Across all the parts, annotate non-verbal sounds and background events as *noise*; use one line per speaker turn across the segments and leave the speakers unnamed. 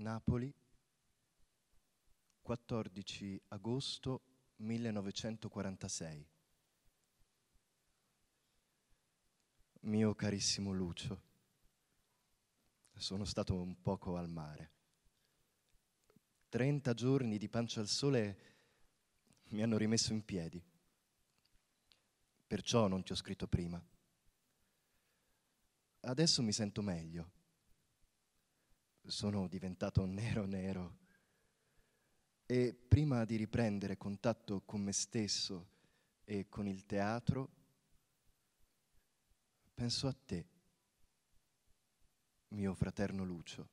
Napoli, 14 agosto 1946. Mio carissimo Lucio, sono stato un poco al mare. 30 giorni di pancia al sole mi hanno rimesso in piedi. Perciò non ti ho scritto prima. Adesso mi sento meglio. Sono diventato nero nero. E prima di riprendere contatto con me stesso e con il teatro, penso a te, mio fraterno Lucio.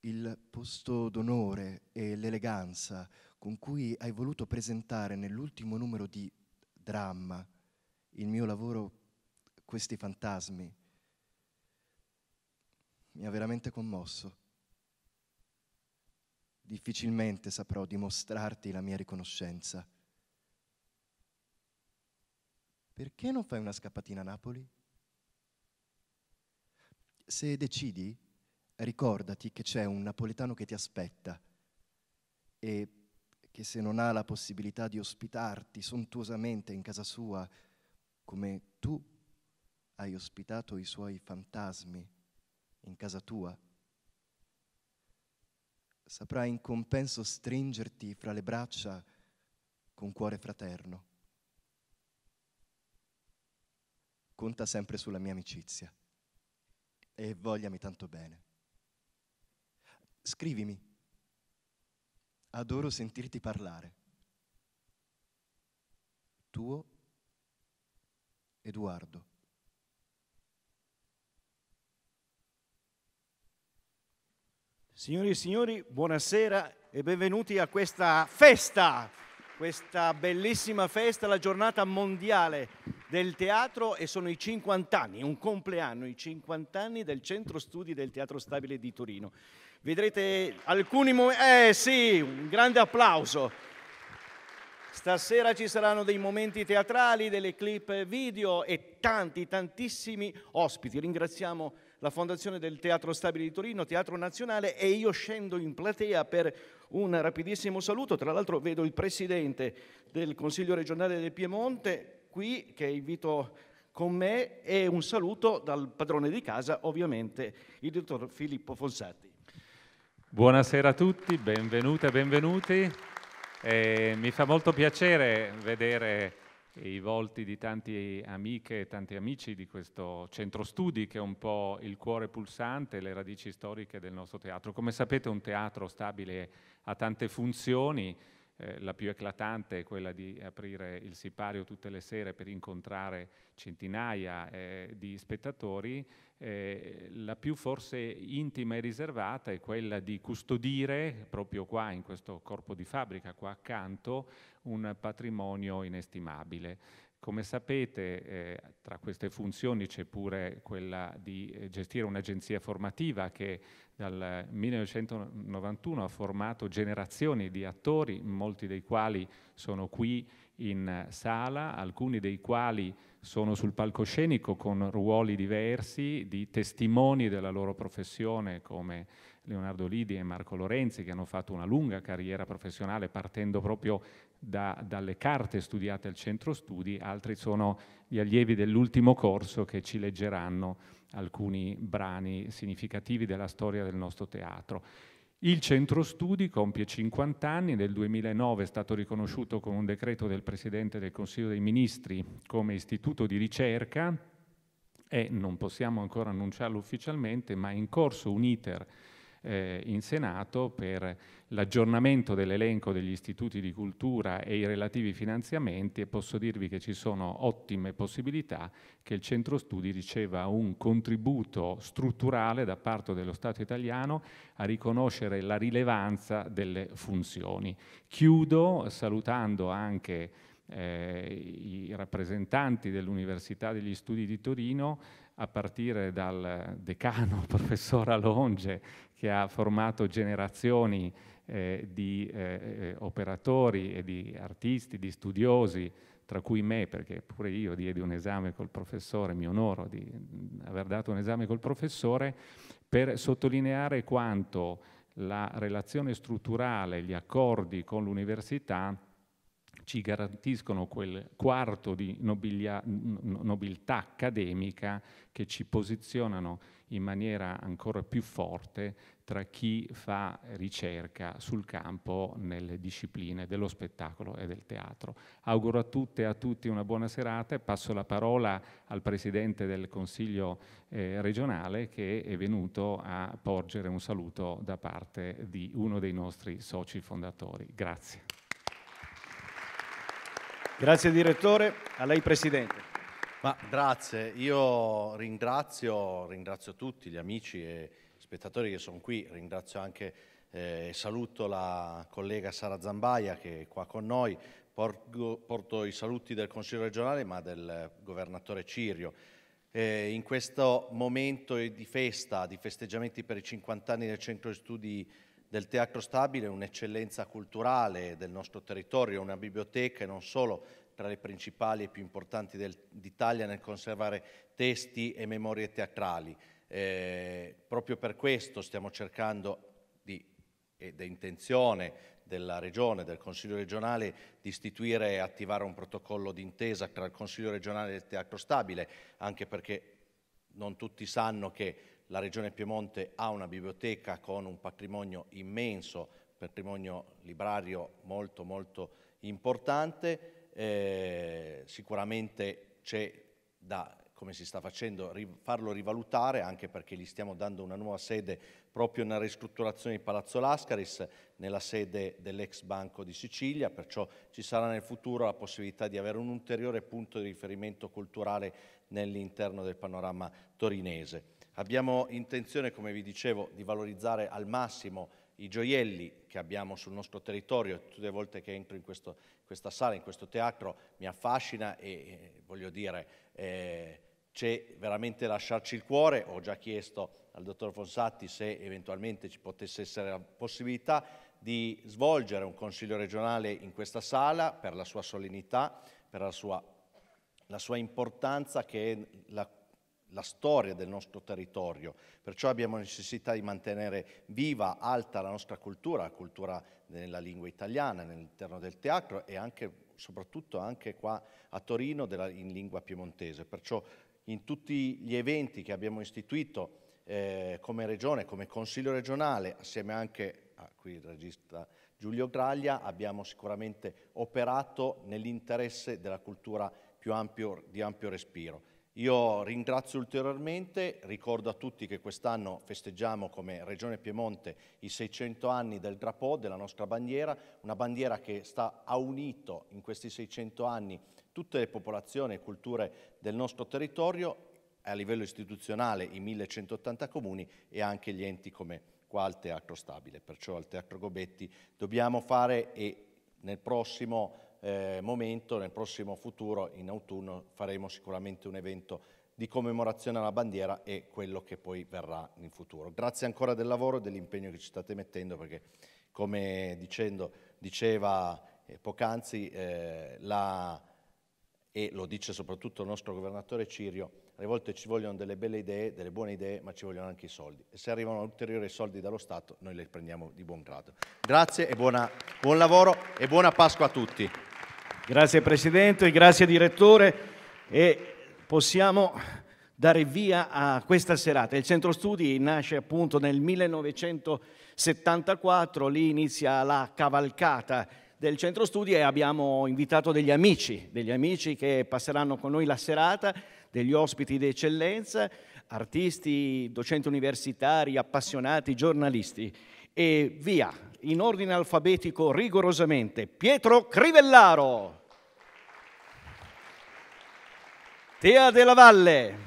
Il posto d'onore e l'eleganza con cui hai voluto presentare nell'ultimo numero di Dramma il mio lavoro Questi fantasmi mi ha veramente commosso. Difficilmente saprò dimostrarti la mia riconoscenza. Perché non fai una scappatina a Napoli? Se decidi, ricordati che c'è un napoletano che ti aspetta e che se non ha la possibilità di ospitarti sontuosamente in casa sua, come tu hai ospitato i suoi fantasmi in casa tua, saprà in compenso stringerti fra le braccia con cuore fraterno. Conta sempre sulla mia amicizia e vogliami tanto bene. Scrivimi, adoro sentirti parlare. Tuo Edoardo.
Signori e signori, buonasera e benvenuti a questa festa, questa bellissima festa, la giornata mondiale del teatro e sono i 50 anni, un compleanno, i 50 anni del Centro Studi del Teatro Stabile di Torino. Vedrete alcuni momenti, eh sì, un grande applauso. Stasera ci saranno dei momenti teatrali, delle clip video e tanti, tantissimi ospiti. Ringraziamo la Fondazione del Teatro Stabile di Torino, Teatro Nazionale e io scendo in platea per un rapidissimo saluto. Tra l'altro vedo il Presidente del Consiglio regionale del Piemonte qui che invito con me e un saluto dal padrone di casa, ovviamente il dottor Filippo Fonsati.
Buonasera a tutti, benvenute e benvenuti. Eh, mi fa molto piacere vedere i volti di tante amiche e tanti amici di questo centro studi che è un po' il cuore pulsante, le radici storiche del nostro teatro. Come sapete un teatro stabile ha tante funzioni, eh, la più eclatante è quella di aprire il sipario tutte le sere per incontrare centinaia eh, di spettatori, eh, la più forse intima e riservata è quella di custodire proprio qua in questo corpo di fabbrica qua accanto un patrimonio inestimabile. Come sapete, eh, tra queste funzioni c'è pure quella di eh, gestire un'agenzia formativa che dal 1991 ha formato generazioni di attori, molti dei quali sono qui in sala, alcuni dei quali sono sul palcoscenico con ruoli diversi, di testimoni della loro professione come Leonardo Lidi e Marco Lorenzi che hanno fatto una lunga carriera professionale partendo proprio da, dalle carte studiate al centro studi, altri sono gli allievi dell'ultimo corso che ci leggeranno alcuni brani significativi della storia del nostro teatro. Il centro studi compie 50 anni, nel 2009 è stato riconosciuto con un decreto del Presidente del Consiglio dei Ministri come istituto di ricerca e non possiamo ancora annunciarlo ufficialmente, ma è in corso un iter eh, in Senato per l'aggiornamento dell'elenco degli istituti di cultura e i relativi finanziamenti e posso dirvi che ci sono ottime possibilità che il centro studi riceva un contributo strutturale da parte dello Stato italiano a riconoscere la rilevanza delle funzioni. Chiudo salutando anche eh, i rappresentanti dell'Università degli Studi di Torino a partire dal decano *laughs* professor Alonge che ha formato generazioni eh, di eh, eh, operatori e di artisti, di studiosi, tra cui me, perché pure io diedi un esame col professore, mi onoro di aver dato un esame col professore, per sottolineare quanto la relazione strutturale, gli accordi con l'università ci garantiscono quel quarto di nobilia, nobiltà accademica che ci posizionano in maniera ancora più forte tra chi fa ricerca sul campo nelle discipline dello spettacolo e del teatro. Auguro a tutte e a tutti una buona serata e passo la parola al Presidente del Consiglio eh, regionale che è venuto a porgere un saluto da parte di uno dei nostri soci fondatori. Grazie.
Grazie Direttore, a lei Presidente.
Ma grazie, io ringrazio, ringrazio tutti gli amici e spettatori che sono qui, ringrazio anche e eh, saluto la collega Sara Zambaia che è qua con noi, porto, porto i saluti del Consiglio regionale ma del governatore Cirio. Eh, in questo momento di festa, di festeggiamenti per i 50 anni del centro di studi del Teatro Stabile, un'eccellenza culturale del nostro territorio, una biblioteca e non solo tra le principali e più importanti d'Italia nel conservare testi e memorie teatrali. Eh, proprio per questo stiamo cercando di, ed è intenzione della Regione, del Consiglio regionale, di istituire e attivare un protocollo d'intesa tra il Consiglio regionale e il Teatro Stabile, anche perché non tutti sanno che la Regione Piemonte ha una biblioteca con un patrimonio immenso, patrimonio librario molto molto importante eh, sicuramente c'è da, come si sta facendo, farlo rivalutare anche perché gli stiamo dando una nuova sede proprio nella ristrutturazione di Palazzo Lascaris, nella sede dell'ex Banco di Sicilia, perciò ci sarà nel futuro la possibilità di avere un ulteriore punto di riferimento culturale nell'interno del panorama torinese. Abbiamo intenzione, come vi dicevo, di valorizzare al massimo i gioielli che abbiamo sul nostro territorio, tutte le volte che entro in questo questa sala, in questo teatro, mi affascina e, e voglio dire, eh, c'è veramente lasciarci il cuore. Ho già chiesto al dottor Fonsatti se eventualmente ci potesse essere la possibilità di svolgere un consiglio regionale in questa sala per la sua solennità, per la sua, la sua importanza che è la la storia del nostro territorio, perciò abbiamo necessità di mantenere viva, alta la nostra cultura, la cultura nella lingua italiana, all'interno del teatro e anche, soprattutto anche qua a Torino della, in lingua piemontese. Perciò in tutti gli eventi che abbiamo istituito eh, come regione, come consiglio regionale, assieme anche a qui il regista Giulio Graglia, abbiamo sicuramente operato nell'interesse della cultura più ampio, di ampio respiro. Io ringrazio ulteriormente, ricordo a tutti che quest'anno festeggiamo come Regione Piemonte i 600 anni del drapeau, della nostra bandiera, una bandiera che sta, ha unito in questi 600 anni tutte le popolazioni e culture del nostro territorio a livello istituzionale i 1180 comuni e anche gli enti come qua al Teatro Stabile. Perciò al Teatro Gobetti dobbiamo fare e nel prossimo eh, momento, nel prossimo futuro, in autunno, faremo sicuramente un evento di commemorazione alla bandiera e quello che poi verrà in futuro. Grazie ancora del lavoro e dell'impegno che ci state mettendo perché, come dicendo, diceva eh, poc'anzi, eh, e lo dice soprattutto il nostro governatore Cirio, alle volte ci vogliono delle belle idee, delle buone idee, ma ci vogliono anche i soldi. E se arrivano ulteriori soldi dallo Stato, noi li prendiamo di buon grado. Grazie e buona, buon lavoro e buona Pasqua a tutti.
Grazie Presidente, grazie Direttore e possiamo dare via a questa serata. Il Centro Studi nasce appunto nel 1974, lì inizia la cavalcata del Centro Studi e abbiamo invitato degli amici, degli amici che passeranno con noi la serata, degli ospiti d'eccellenza, artisti, docenti universitari, appassionati, giornalisti. E via, in ordine alfabetico rigorosamente. Pietro Crivellaro. Tea della Valle.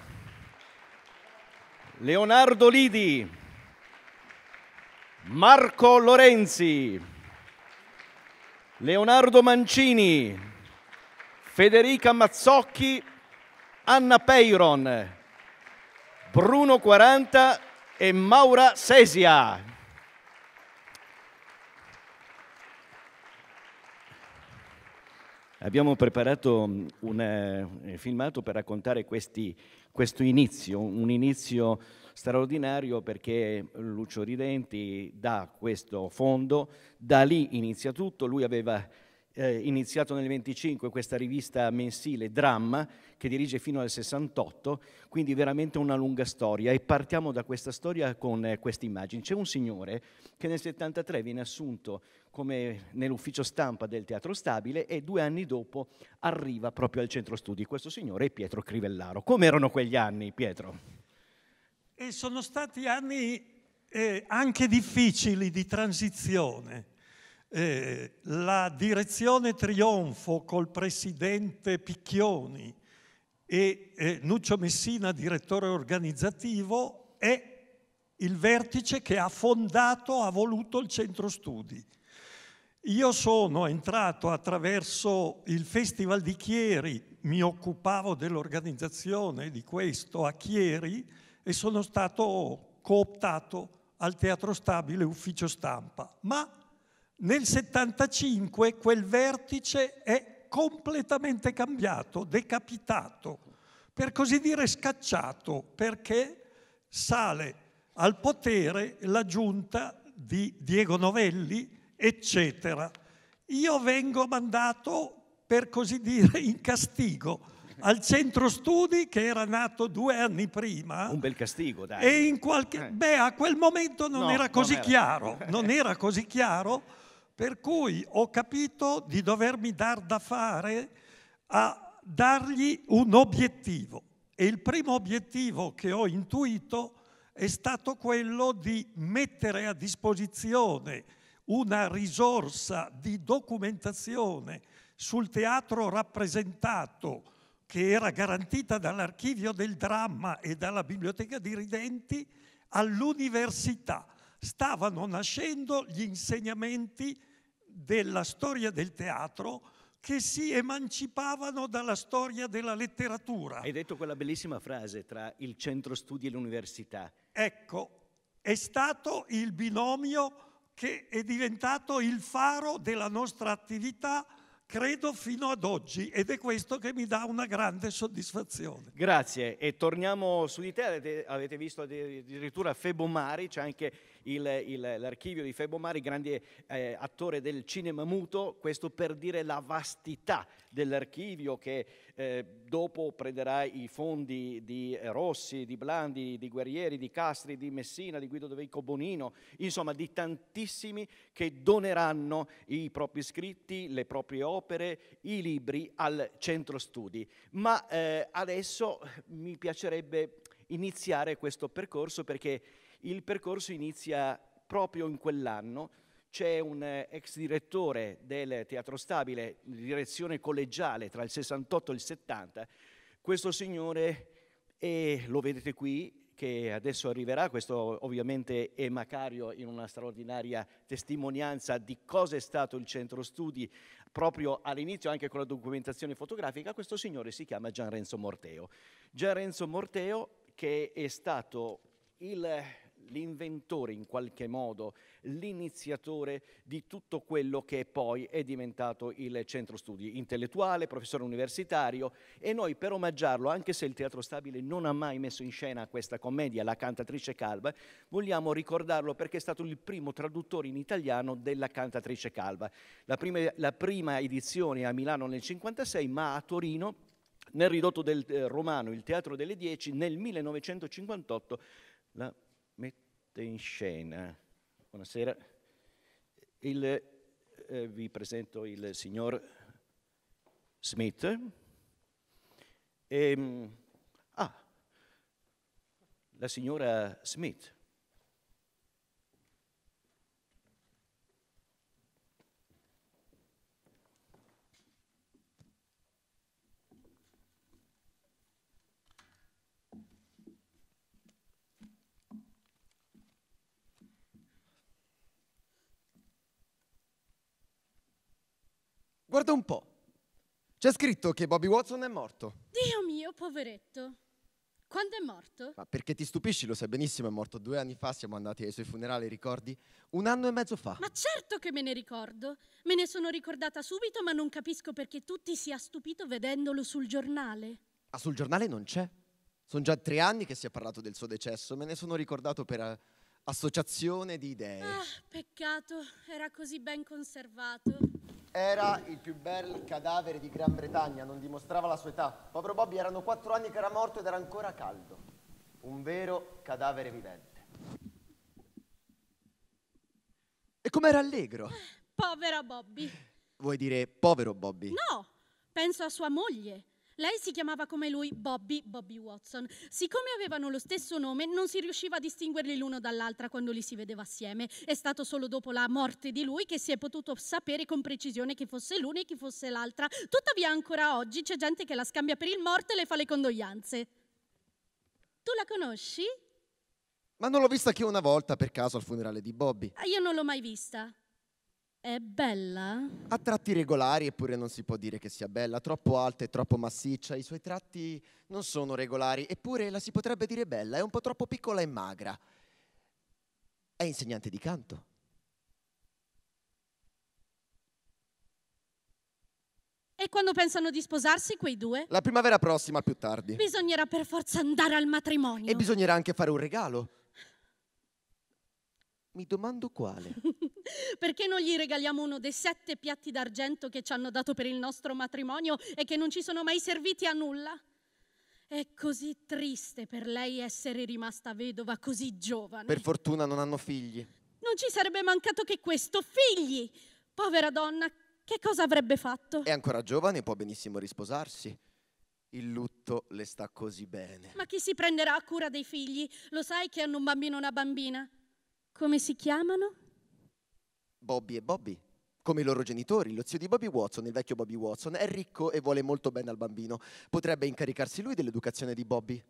Leonardo Lidi. Marco Lorenzi. Leonardo Mancini. Federica Mazzocchi. Anna Peiron. Bruno 40 e Maura Sesia. Abbiamo preparato mm, un eh, filmato per raccontare questi, questo inizio, un inizio straordinario perché Lucio Ridenti dà questo fondo, da lì inizia tutto, lui aveva eh, iniziato nel 25 questa rivista mensile Dramma che dirige fino al 68, quindi veramente una lunga storia e partiamo da questa storia con eh, queste immagini. C'è un signore che nel 73 viene assunto come nell'ufficio stampa del Teatro Stabile e due anni dopo arriva proprio al centro studi. Questo signore è Pietro Crivellaro. Come erano quegli anni, Pietro?
E sono stati anni eh, anche difficili di transizione eh, la direzione Trionfo col presidente Picchioni e eh, Nuccio Messina, direttore organizzativo, è il vertice che ha fondato, ha voluto il centro studi. Io sono entrato attraverso il Festival di Chieri, mi occupavo dell'organizzazione di questo a Chieri e sono stato cooptato al Teatro Stabile Ufficio Stampa. Ma nel 75 quel vertice è completamente cambiato, decapitato, per così dire scacciato, perché sale al potere la giunta di Diego Novelli, eccetera. Io vengo mandato, per così dire, in castigo al centro studi che era nato due anni prima.
Un bel castigo, dai.
E in qualche... Eh. Beh, a quel momento non no, era così non era. chiaro, non era così chiaro *laughs* per cui ho capito di dovermi dar da fare a dargli un obiettivo. E il primo obiettivo che ho intuito è stato quello di mettere a disposizione una risorsa di documentazione sul teatro rappresentato che era garantita dall'archivio del dramma e dalla biblioteca di Ridenti all'università stavano nascendo gli insegnamenti della storia del teatro che si emancipavano dalla storia della letteratura.
Hai detto quella bellissima frase tra il centro studi e l'università.
Ecco, è stato il binomio che è diventato il faro della nostra attività credo fino ad oggi ed è questo che mi dà una grande soddisfazione.
Grazie e torniamo su di te, avete, visto addirittura Febo Mari, c'è anche il, il, l'archivio di Febo Mari, grande eh, attore del cinema muto, questo per dire la vastità dell'archivio che eh, dopo prenderà i fondi di Rossi, di Blandi, di Guerrieri, di Castri, di Messina, di Guido Doveico Bonino, insomma di tantissimi che doneranno i propri scritti, le proprie opere, i libri al centro studi. Ma eh, adesso mi piacerebbe iniziare questo percorso perché il percorso inizia proprio in quell'anno. C'è un eh, ex direttore del Teatro Stabile, di direzione collegiale tra il 68 e il 70. Questo signore, e lo vedete qui, che adesso arriverà, questo ovviamente è Macario in una straordinaria testimonianza di cosa è stato il centro studi proprio all'inizio anche con la documentazione fotografica, questo signore si chiama Gian Renzo Morteo. Gian Morteo che è stato il l'inventore in qualche modo, l'iniziatore di tutto quello che poi è diventato il centro studi intellettuale, professore universitario e noi per omaggiarlo, anche se il Teatro Stabile non ha mai messo in scena questa commedia, La cantatrice calva, vogliamo ricordarlo perché è stato il primo traduttore in italiano della cantatrice calva. La prima, la prima edizione a Milano nel 1956, ma a Torino nel ridotto del eh, romano Il Teatro delle Dieci nel 1958 la mette in scena. Buonasera. Il, eh, vi presento il signor Smith. E, ehm, ah, la signora Smith.
Guarda un po'. C'è scritto che Bobby Watson è morto.
Dio mio, poveretto. Quando è morto?
Ma perché ti stupisci? Lo sai benissimo, è morto due anni fa, siamo andati ai suoi funerali, ricordi? Un anno e mezzo fa.
Ma certo che me ne ricordo. Me ne sono ricordata subito, ma non capisco perché tu ti sia stupito vedendolo sul giornale.
Ah, sul giornale non c'è. Sono già tre anni che si è parlato del suo decesso, me ne sono ricordato per eh, associazione di idee.
Ah, peccato, era così ben conservato.
Era il più bel cadavere di Gran Bretagna, non dimostrava la sua età. Povero Bobby, erano quattro anni che era morto ed era ancora caldo. Un vero cadavere vivente. E com'era allegro?
Povera Bobby.
Vuoi dire povero Bobby?
No, penso a sua moglie. Lei si chiamava come lui Bobby, Bobby Watson. Siccome avevano lo stesso nome, non si riusciva a distinguerli l'uno dall'altra quando li si vedeva assieme. È stato solo dopo la morte di lui che si è potuto sapere con precisione chi fosse l'una e chi fosse l'altra. Tuttavia, ancora oggi c'è gente che la scambia per il morto e le fa le condoglianze. Tu la conosci?
Ma non l'ho vista che una volta per caso al funerale di Bobby.
Ah, Io non l'ho mai vista. È bella?
Ha tratti regolari, eppure non si può dire che sia bella, troppo alta e troppo massiccia, i suoi tratti non sono regolari, eppure la si potrebbe dire bella, è un po' troppo piccola e magra. È insegnante di canto.
E quando pensano di sposarsi quei due?
La primavera prossima, più tardi.
Bisognerà per forza andare al matrimonio.
E bisognerà anche fare un regalo. Mi domando quale. *laughs*
Perché non gli regaliamo uno dei sette piatti d'argento che ci hanno dato per il nostro matrimonio e che non ci sono mai serviti a nulla? È così triste per lei essere rimasta vedova così giovane.
Per fortuna non hanno figli.
Non ci sarebbe mancato che questo, figli! Povera donna, che cosa avrebbe fatto?
È ancora giovane e può benissimo risposarsi. Il lutto le sta così bene.
Ma chi si prenderà a cura dei figli? Lo sai che hanno un bambino e una bambina? Come si chiamano?
Bobby e Bobby, come i loro genitori. Lo zio di Bobby Watson, il vecchio Bobby Watson, è ricco e vuole molto bene al bambino. Potrebbe incaricarsi lui dell'educazione di Bobby.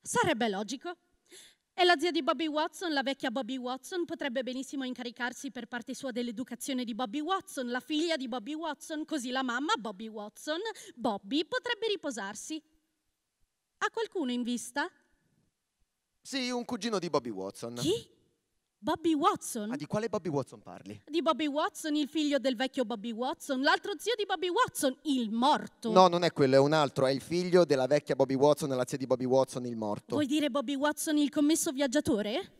Sarebbe logico. E la zia di Bobby Watson, la vecchia Bobby Watson, potrebbe benissimo incaricarsi per parte sua dell'educazione di Bobby Watson, la figlia di Bobby Watson, così la mamma, Bobby Watson, Bobby, potrebbe riposarsi. Ha qualcuno in vista?
Sì, un cugino di Bobby Watson.
Chi? Bobby Watson?
Ma di quale Bobby Watson parli?
Di Bobby Watson, il figlio del vecchio Bobby Watson, l'altro zio di Bobby Watson, il morto.
No, non è quello, è un altro. È il figlio della vecchia Bobby Watson e la zia di Bobby Watson, il morto.
Vuoi dire Bobby Watson, il commesso viaggiatore?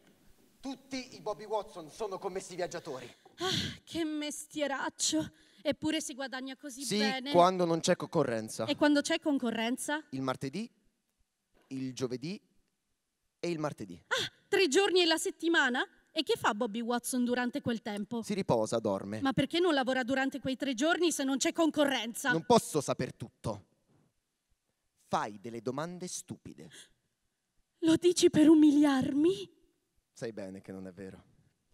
Tutti i Bobby Watson sono commessi viaggiatori.
Ah, che mestieraccio. Eppure si guadagna così
Sì,
bene.
quando non c'è concorrenza.
E quando c'è concorrenza?
Il martedì, il giovedì e il martedì.
Ah, tre giorni alla settimana? E che fa Bobby Watson durante quel tempo?
Si riposa, dorme.
Ma perché non lavora durante quei tre giorni se non c'è concorrenza?
Non posso saper tutto. Fai delle domande stupide.
Lo dici per umiliarmi?
Sai bene che non è vero.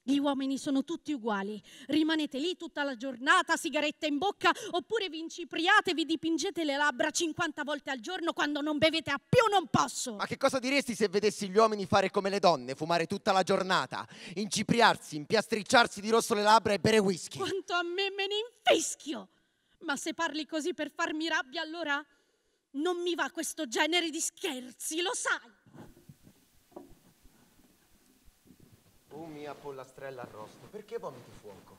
Gli uomini sono tutti uguali. Rimanete lì tutta la giornata, sigaretta in bocca, oppure vi incipriate, vi dipingete le labbra 50 volte al giorno quando non bevete a più non posso.
Ma che cosa diresti se vedessi gli uomini fare come le donne, fumare tutta la giornata, incipriarsi, impiastricciarsi di rosso le labbra e bere whisky?
Quanto a me me ne infischio. Ma se parli così per farmi rabbia, allora non mi va questo genere di scherzi, lo sai.
Oh mia pollastrella arrosto, perché vomiti fuoco?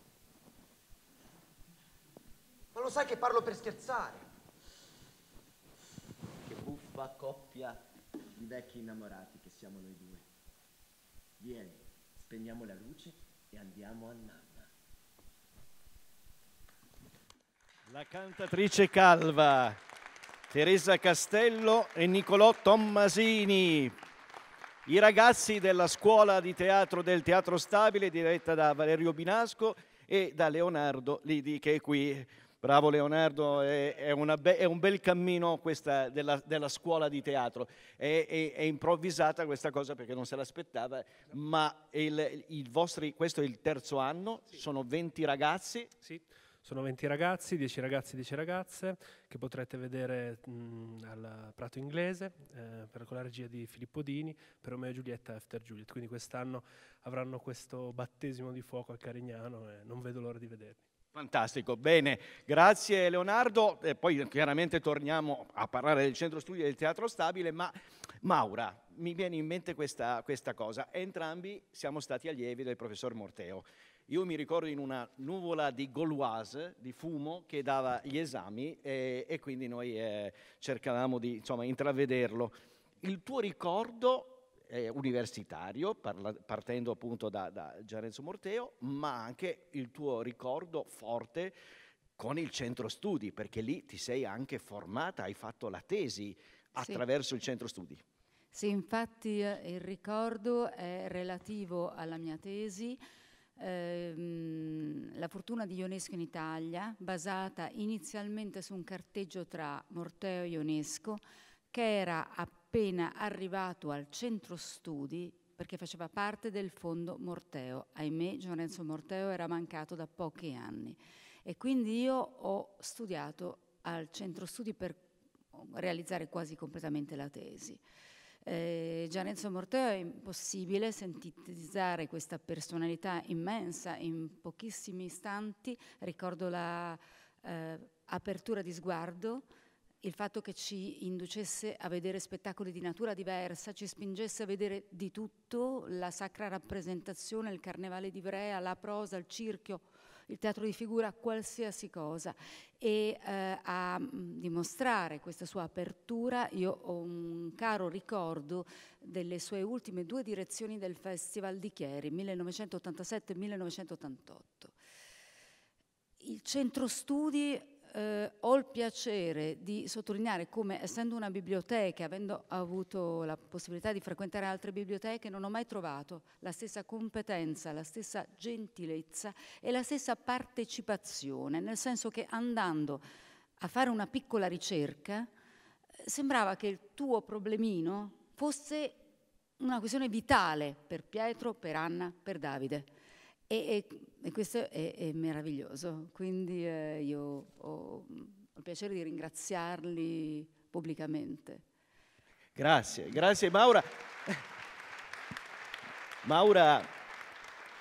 Ma lo sai che parlo per scherzare?
Che buffa coppia di vecchi innamorati che siamo noi due. Vieni, spegniamo la luce e andiamo a nanna.
La cantatrice calva Teresa Castello e Nicolò Tommasini, i ragazzi della scuola di teatro del Teatro Stabile diretta da Valerio Binasco e da Leonardo Lidi che è qui. Bravo Leonardo, è, è be- è un bel cammino questa della, della scuola di teatro. È, è- improvvisata questa cosa perché non se l'aspettava, ma il- il vostri- questo è il terzo anno, sono 20 ragazzi.
Sì, sono 20 ragazzi, 10 ragazzi, 10 ragazze, che potrete vedere mh, al Prato Inglese, eh, per- con la regia di Filippo Dini, per Romeo e Giulietta e After Juliet. Quindi quest'anno avranno questo battesimo di fuoco al Carignano e non vedo l'ora di vederli.
Fantastico, bene, grazie Leonardo. E poi chiaramente torniamo a parlare del centro studi del teatro stabile, ma Maura, mi viene in mente questa, questa cosa. Entrambi siamo stati allievi del professor Morteo. Io mi ricordo in una nuvola di Gauloise, di fumo, che dava gli esami e, e quindi noi eh, cercavamo di insomma, intravederlo. Il tuo ricordo eh, universitario, parla, partendo appunto da, da Giarenzo Morteo, ma anche il tuo ricordo forte con il centro studi, perché lì ti sei anche formata, hai fatto la tesi attraverso sì. il centro studi.
Sì, infatti eh, il ricordo è relativo alla mia tesi, ehm, La fortuna di Ionesco in Italia, basata inizialmente su un carteggio tra Morteo e Ionesco, che era appena arrivato al centro studi perché faceva parte del fondo Morteo. Ahimè, Giorenzo Morteo era mancato da pochi anni e quindi io ho studiato al centro studi per realizzare quasi completamente la tesi. Eh, Gianenzo Morteo è impossibile sintetizzare questa personalità immensa in pochissimi istanti. Ricordo l'apertura eh, di sguardo, il fatto che ci inducesse a vedere spettacoli di natura diversa, ci spingesse a vedere di tutto, la sacra rappresentazione, il carnevale di Ivrea, la prosa, il circhio, il teatro di figura, qualsiasi cosa. E eh, a mm, dimostrare questa sua apertura io ho un caro ricordo delle sue ultime due direzioni del Festival di Chieri, 1987 e 1988. Il centro studi eh, ho il piacere di sottolineare come, essendo una biblioteca, avendo avuto la possibilità di frequentare altre biblioteche, non ho mai trovato la stessa competenza, la stessa gentilezza e la stessa partecipazione, nel senso che andando a fare una piccola ricerca, sembrava che il tuo problemino fosse una questione vitale per Pietro, per Anna, per Davide. E, e, e questo è, è, meraviglioso, quindi eh, io ho, il piacere di ringraziarli pubblicamente.
Grazie, grazie Maura. Maura,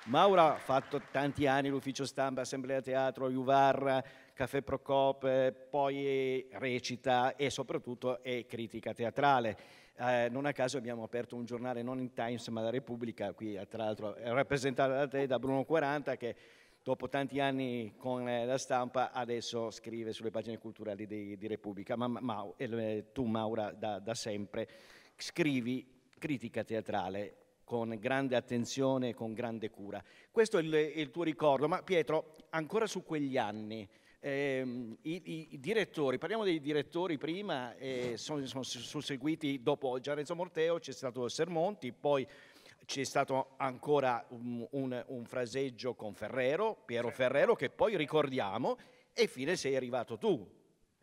Maura ha fatto tanti anni l'ufficio stampa, Assemblea Teatro, Juvarra, Caffè Procope, poi recita e soprattutto è critica teatrale eh, non a caso abbiamo aperto un giornale non in Times ma la Repubblica, qui eh, tra l'altro rappresentata da te, da Bruno 40, che dopo tanti anni con eh, la stampa adesso scrive sulle pagine culturali di, di Repubblica. Ma, ma eh, tu Maura da, da sempre scrivi critica teatrale con grande attenzione e con grande cura. Questo è il, il, tuo ricordo, ma Pietro, ancora su quegli anni, eh, i, i, direttori, parliamo dei direttori prima, eh, sono, sono susseguiti dopo Giarenzo Morteo, c'è stato Sermonti, poi c'è stato ancora un, un, un fraseggio con Ferrero, Piero Ferrero, che poi ricordiamo, e fine sei arrivato tu.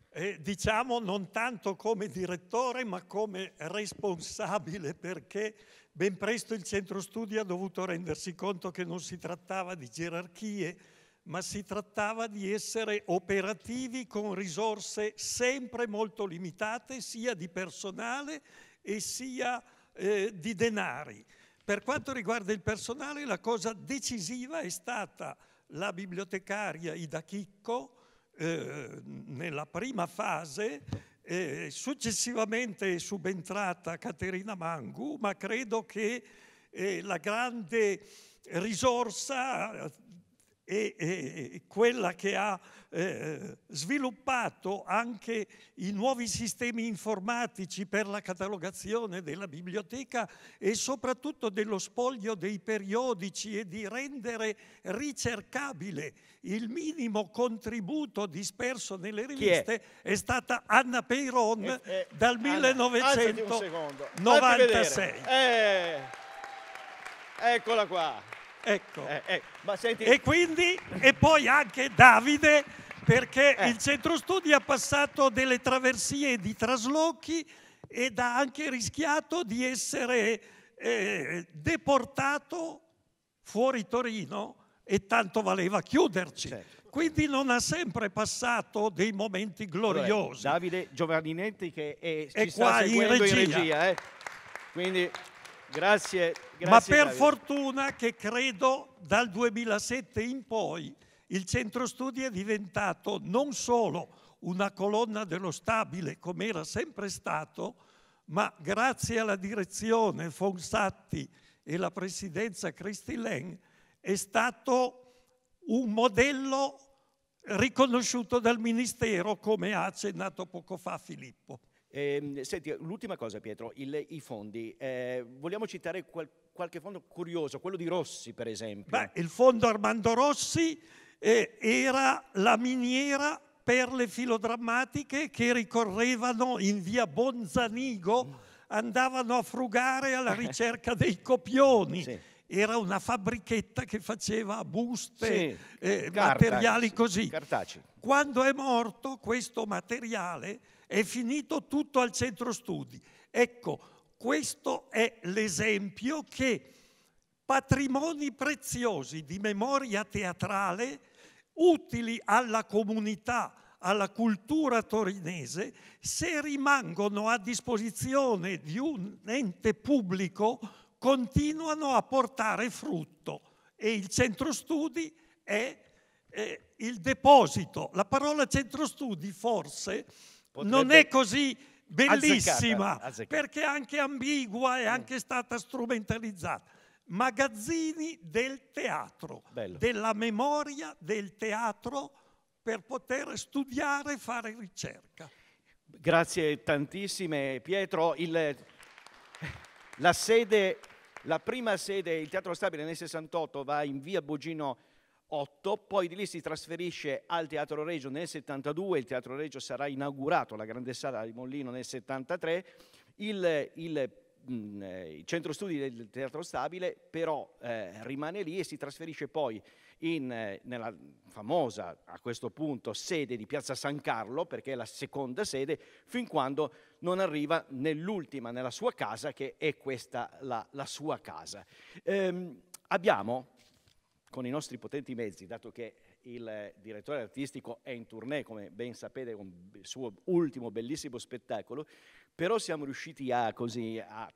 Eh, diciamo non tanto come direttore ma come responsabile perché ben presto il centro studi ha dovuto rendersi conto che non si trattava di gerarchie ma si trattava di essere operativi con risorse sempre molto limitate, sia di personale e sia eh, di denari. Per quanto riguarda il personale, la cosa decisiva è stata la bibliotecaria Ida Chicco eh, nella prima fase, eh, successivamente è subentrata Caterina Mangu, ma credo che eh, la grande risorsa e, e, quella che ha eh, sviluppato anche i nuovi sistemi informatici per la catalogazione della biblioteca e soprattutto dello spoglio dei periodici e di rendere ricercabile il minimo contributo disperso nelle riviste è? è? stata Anna Peyron eh, eh, dal Anna, 1996.
Eh, eccola qua.
Ecco. Eh, eh, senti... E quindi, e poi anche Davide, perché eh. il centro studi ha passato delle traversie di traslochi ed ha anche rischiato di essere eh, deportato fuori Torino e tanto valeva chiuderci. Certo. Quindi non ha sempre passato dei momenti gloriosi.
Davide Giovanninetti che è, è qua in regia. In regia eh. Quindi Grazie, grazie.
Ma per Davide. fortuna che credo dal 2007 in poi il centro studi è diventato non solo una colonna dello stabile come era sempre stato, ma grazie alla direzione Fonsatti e la presidenza Cristi Len è stato un modello riconosciuto dal Ministero, come ha accennato poco fa Filippo.
Eh, senti, l'ultima cosa Pietro, il, i fondi. Eh, vogliamo citare qual, qualche fondo curioso, quello di Rossi per esempio.
Beh, il fondo Armando Rossi eh, era la miniera per le filodrammatiche che ricorrevano in via Bonzanigo, andavano a frugare alla *laughs* ricerca dei copioni. Sì. Era una fabbrichetta che faceva buste, sì. eh, Carta, materiali così.
Cartacei.
Quando è morto questo materiale è finito tutto al centro studi. Ecco, questo è l'esempio che patrimoni preziosi di memoria teatrale utili alla comunità, alla cultura torinese, se rimangono a disposizione di un ente pubblico, continuano a portare frutto. E il centro studi è eh, il deposito. La parola centro studi forse Potrebbe non è così bellissima, azzeccata, azzeccata. perché è anche ambigua e anche stata strumentalizzata magazzini del teatro, Bello. della memoria del teatro per poter studiare e fare ricerca.
Grazie tantissime Pietro. Il, la, sede, la prima sede, il Teatro Stabile nel 68 va in via Bogino 8, poi di lì si trasferisce al Teatro Regio nel 72, il Teatro Regio sarà inaugurato, la grande sala di Mollino nel 73, il, il eh, il centro studi del Teatro Stabile, però eh, rimane lì e si trasferisce poi in, eh, nella famosa, a questo punto, sede di Piazza San Carlo, perché è la seconda sede, fin quando non arriva nell'ultima, nella sua casa, che è questa la, la sua casa. Ehm, abbiamo, con i nostri potenti mezzi, dato che il direttore artistico è in tournée, come ben sapete, con il suo ultimo bellissimo spettacolo, però siamo riusciti a, così, a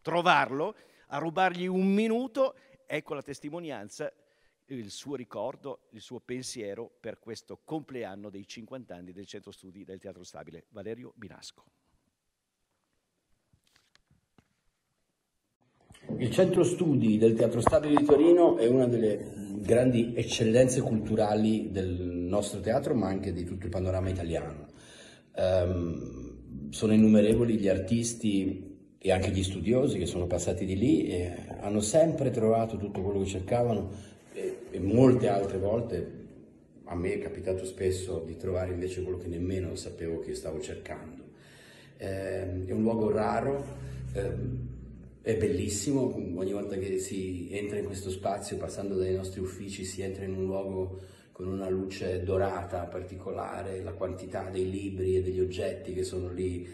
trovarlo, a rubargli un minuto, ecco la testimonianza, il suo ricordo, il suo pensiero per questo compleanno dei 50 anni del Centro Studi del Teatro Stabile. Valerio Binasco.
Il Centro Studi del Teatro Stabile di Torino è una delle grandi eccellenze culturali del nostro teatro, ma anche di tutto il panorama italiano. Um, sono innumerevoli gli artisti e anche gli studiosi che sono passati di lì e hanno sempre trovato tutto quello che cercavano e, e molte altre volte a me è capitato spesso di trovare invece quello che nemmeno sapevo che stavo cercando. Eh, è un luogo raro, eh, è bellissimo, ogni volta che si entra in questo spazio, passando dai nostri uffici, si entra in un luogo con una luce dorata particolare, la quantità dei libri e degli oggetti che sono lì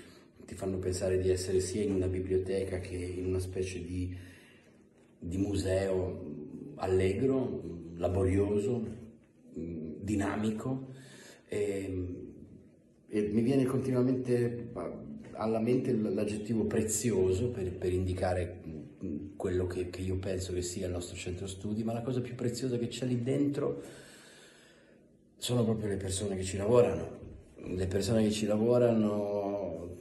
ti fanno pensare di essere sia in una biblioteca che in una specie di, di museo allegro, laborioso, dinamico. E, e mi viene continuamente alla mente l'aggettivo prezioso per, per indicare quello che, che, io penso che sia il nostro centro studi, ma la cosa più preziosa che c'è lì dentro sono proprio le persone che ci lavorano. Le persone che ci lavorano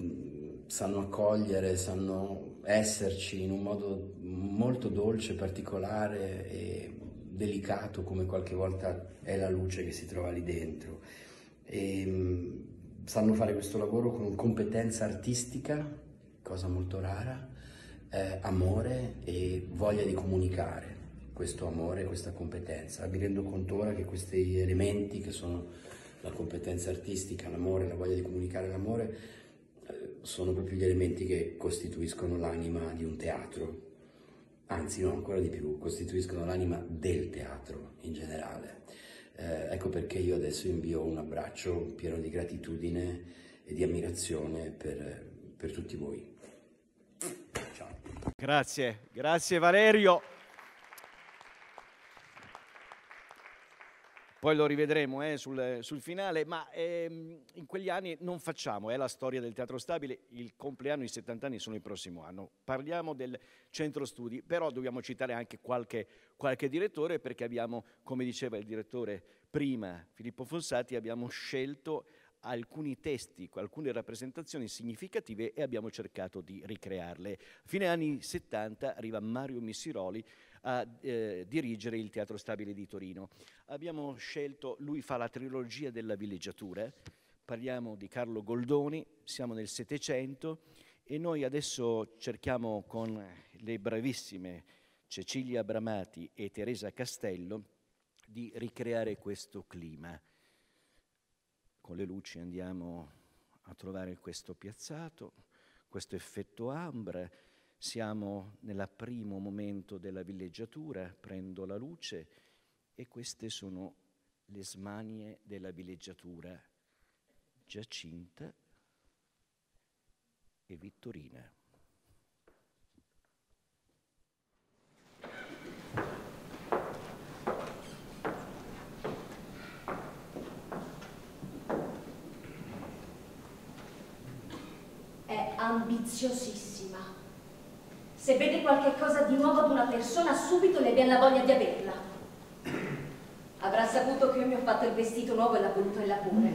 sanno accogliere, sanno esserci in un modo molto dolce, particolare e delicato come qualche volta è la luce che si trova lì dentro. E, mm, sanno fare questo lavoro con competenza artistica, cosa molto rara, eh, amore e voglia di comunicare questo amore, questa competenza. Mi rendo conto ora che questi elementi che sono la competenza artistica, l'amore, la voglia di comunicare l'amore, sono proprio gli elementi che costituiscono l'anima di un teatro, anzi no, ancora di più, costituiscono l'anima del teatro in generale. Eh, ecco perché io adesso invio un abbraccio pieno di gratitudine e di ammirazione per, per tutti voi. Ciao.
Grazie, grazie Valerio. Poi lo rivedremo eh, sul, sul, finale, ma ehm, in quegli anni non facciamo, è la storia del Teatro Stabile, il compleanno, i 70 anni sono il prossimo anno. Parliamo del centro studi, però dobbiamo citare anche qualche, qualche direttore perché abbiamo, come diceva il direttore prima, Filippo Fossati, abbiamo scelto alcuni testi, alcune rappresentazioni significative e abbiamo cercato di ricrearle. Fine anni 70 arriva Mario Missiroli a eh, dirigere il Teatro Stabile di Torino. Abbiamo scelto, lui fa la trilogia della villeggiatura, parliamo di Carlo Goldoni, siamo nel Settecento e noi adesso cerchiamo con le bravissime Cecilia Bramati e Teresa Castello di ricreare questo clima. Con le luci andiamo a trovare questo piazzato, questo effetto ambra, siamo nel primo momento della villeggiatura, prendo la luce e queste sono le smanie della villeggiatura, Giacinta e Vittorina.
È ambiziosissimo se vede qualche cosa di nuovo ad una persona, subito le viene la voglia di averla. Avrà saputo che io mi ho fatto il vestito nuovo e l'ha voluto ella pure.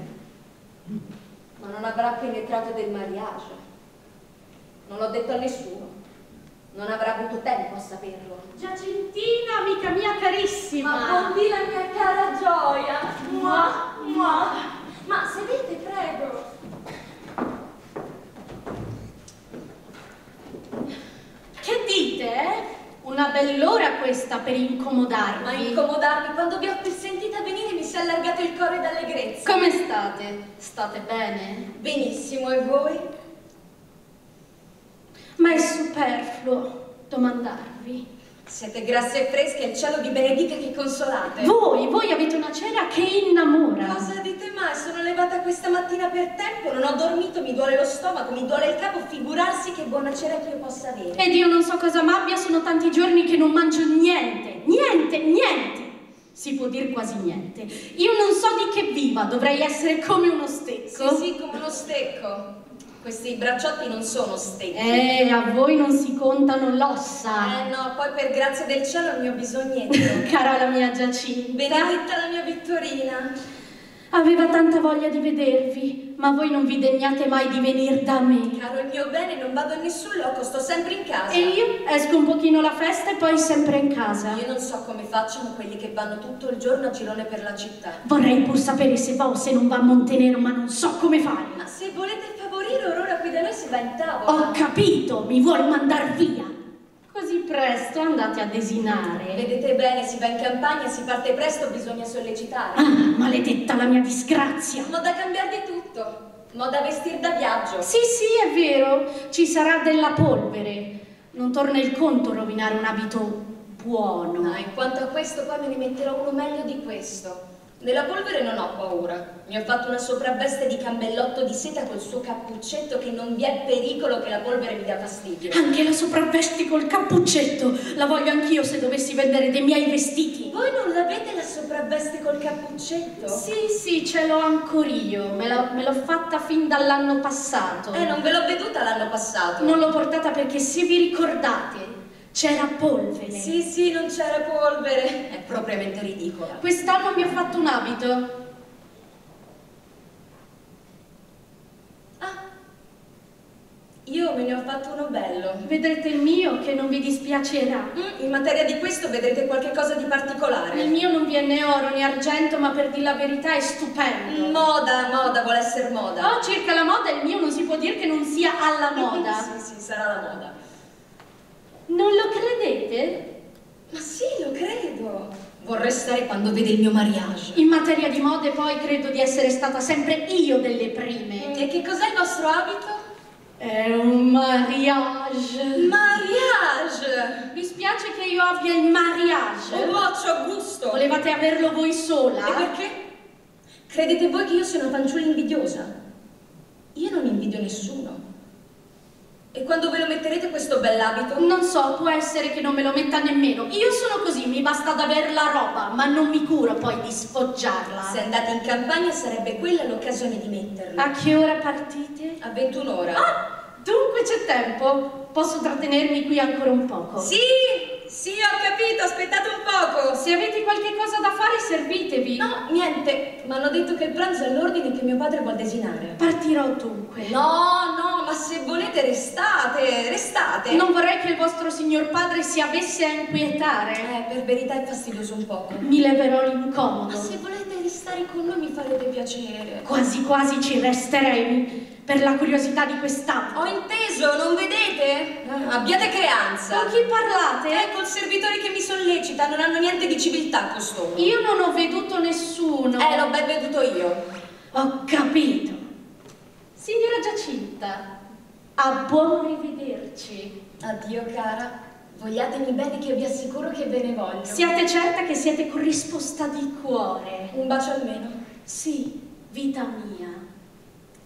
Ma non avrà penetrato del mariage. Non l'ho detto a nessuno. Non avrà avuto tempo a saperlo.
Giacintina, amica mia carissima!
Ma buondì la mia cara gioia! Mua, mua.
Una bell'ora questa per incomodarmi.
Ma incomodarmi? Quando vi ho sentita venire mi si è allargato il cuore d'allegrezza.
Come state? State bene?
Benissimo, e voi?
Ma è superfluo domandarvi.
Siete grasse e fresche, il cielo vi benedica che consolate.
Voi, voi avete una cera che innamora.
Cosa dite mai? Sono levata questa mattina per tempo, non ho dormito, mi duole lo stomaco, mi duole il capo, figurarsi che buona cera che io possa avere.
Ed io non so cosa m'abbia, sono tanti giorni che non mangio niente, niente, niente. Si può dire quasi niente. Io non so di che viva, dovrei essere come uno stecco.
Sì, sì, come uno stecco. Questi bracciotti non sono stecchi.
Eh, a voi non si contano l'ossa.
Eh no, poi per grazia del cielo il mio bisognetto. *laughs*
Cara la mia Giacinta.
Benedetta la mia Vittorina.
Aveva tanta voglia di vedervi, ma voi non vi degnate mai di venire da me.
Caro il mio bene, non vado a nessun loco, sto sempre in casa.
E io esco un pochino la festa e poi sempre in casa.
Io non so come facciano quelli che vanno tutto il giorno a girone per la città.
Vorrei pur sapere se va o se non va a Montenero, ma non so come fare.
Ma se volete favorire, Aurora qui da noi si va in tavola.
Ho capito, mi vuole mandar via. Così presto andate a desinare.
Vedete bene, si va in campagna, si parte presto, bisogna sollecitare.
Ah, maledetta la mia disgrazia.
Moda cambiare di tutto. Moda vestir da viaggio.
Sì, sì, è vero. Ci sarà della polvere. Non torna il conto rovinare un abito buono.
Ma in quanto a questo, poi me ne metterò uno meglio di questo. Della polvere non ho paura. Mi ho fatto una sopravveste di cambellotto di seta col suo cappuccetto che non vi è pericolo che la polvere mi dia fastidio.
Anche la sopravvesti col cappuccetto. La voglio anch'io se dovessi vendere dei miei vestiti.
Voi non l'avete la sopravveste col cappuccetto?
Sì, sì, ce l'ho ancora io. Me, me l'ho fatta fin dall'anno passato.
Eh, non ve l'ho veduta l'anno passato.
Non l'ho portata perché se vi ricordate c'era polvere.
Sì, sì, non c'era polvere. È propriamente ridicola.
Quest'anno mi ha fatto un abito.
Ah, io me ne ho fatto uno bello.
Vedrete il mio che non vi dispiacerà.
Mm, in materia di questo vedrete qualche cosa di particolare.
Il mio non viene oro né argento, ma per dire la verità è stupendo.
Moda, moda, vuole essere moda.
Oh, circa la moda, il mio non si può dire che non sia alla *laughs* moda.
sì, sì, sarà la moda.
Non lo credete?
Ma sì, lo credo. Vorrei stare quando vede il mio mariage.
In materia di mode poi credo di essere stata sempre io delle prime.
E che cos'è il vostro abito?
È un mariage.
Mariage!
Vi spiace che io abbia il mariage?
Oh, c'ho gusto.
Volevate averlo voi sola?
E perché? Credete voi che io sia una fanciulla invidiosa? Io non invidio nessuno. E quando ve lo metterete questo bell'abito?
Non so, può essere che non me lo metta nemmeno. Io sono così, mi basta ad aver la roba, ma non mi curo poi di sfoggiarla.
Se andate in campagna sarebbe quella l'occasione di metterlo.
A che ora partite?
A 21 ora.
Ah, dunque c'è tempo. Posso trattenermi qui ancora un poco?
Sì, sì, ho capito, aspettate un poco.
Se avete qualche cosa da fare, servitevi.
No, niente, mi hanno detto che il pranzo è all'ordine e che mio padre vuol desinare.
Partirò dunque.
No, no, ma se volete restate, restate.
Non vorrei che il vostro signor padre si avesse a inquietare.
Eh, per verità è fastidioso un poco.
Mi leverò l'incomodo.
Ma se volete restare con noi mi farete piacere.
Quasi quasi ci resterei per la curiosità di quest'anno.
Ho inteso, non vedete? Ah, abbiate creanza.
Con chi parlate?
Eh, col servitore che mi sollecita, non hanno niente di civiltà costoro.
Io non ho veduto nessuno.
Eh, l'ho ben veduto io.
Ho capito. Signora Giacinta, a buon rivederci.
Addio cara. Vogliatemi bene che vi assicuro che ve ne voglio.
Siate certa che siete corrisposta di cuore.
Un bacio almeno.
Sì, vita mia.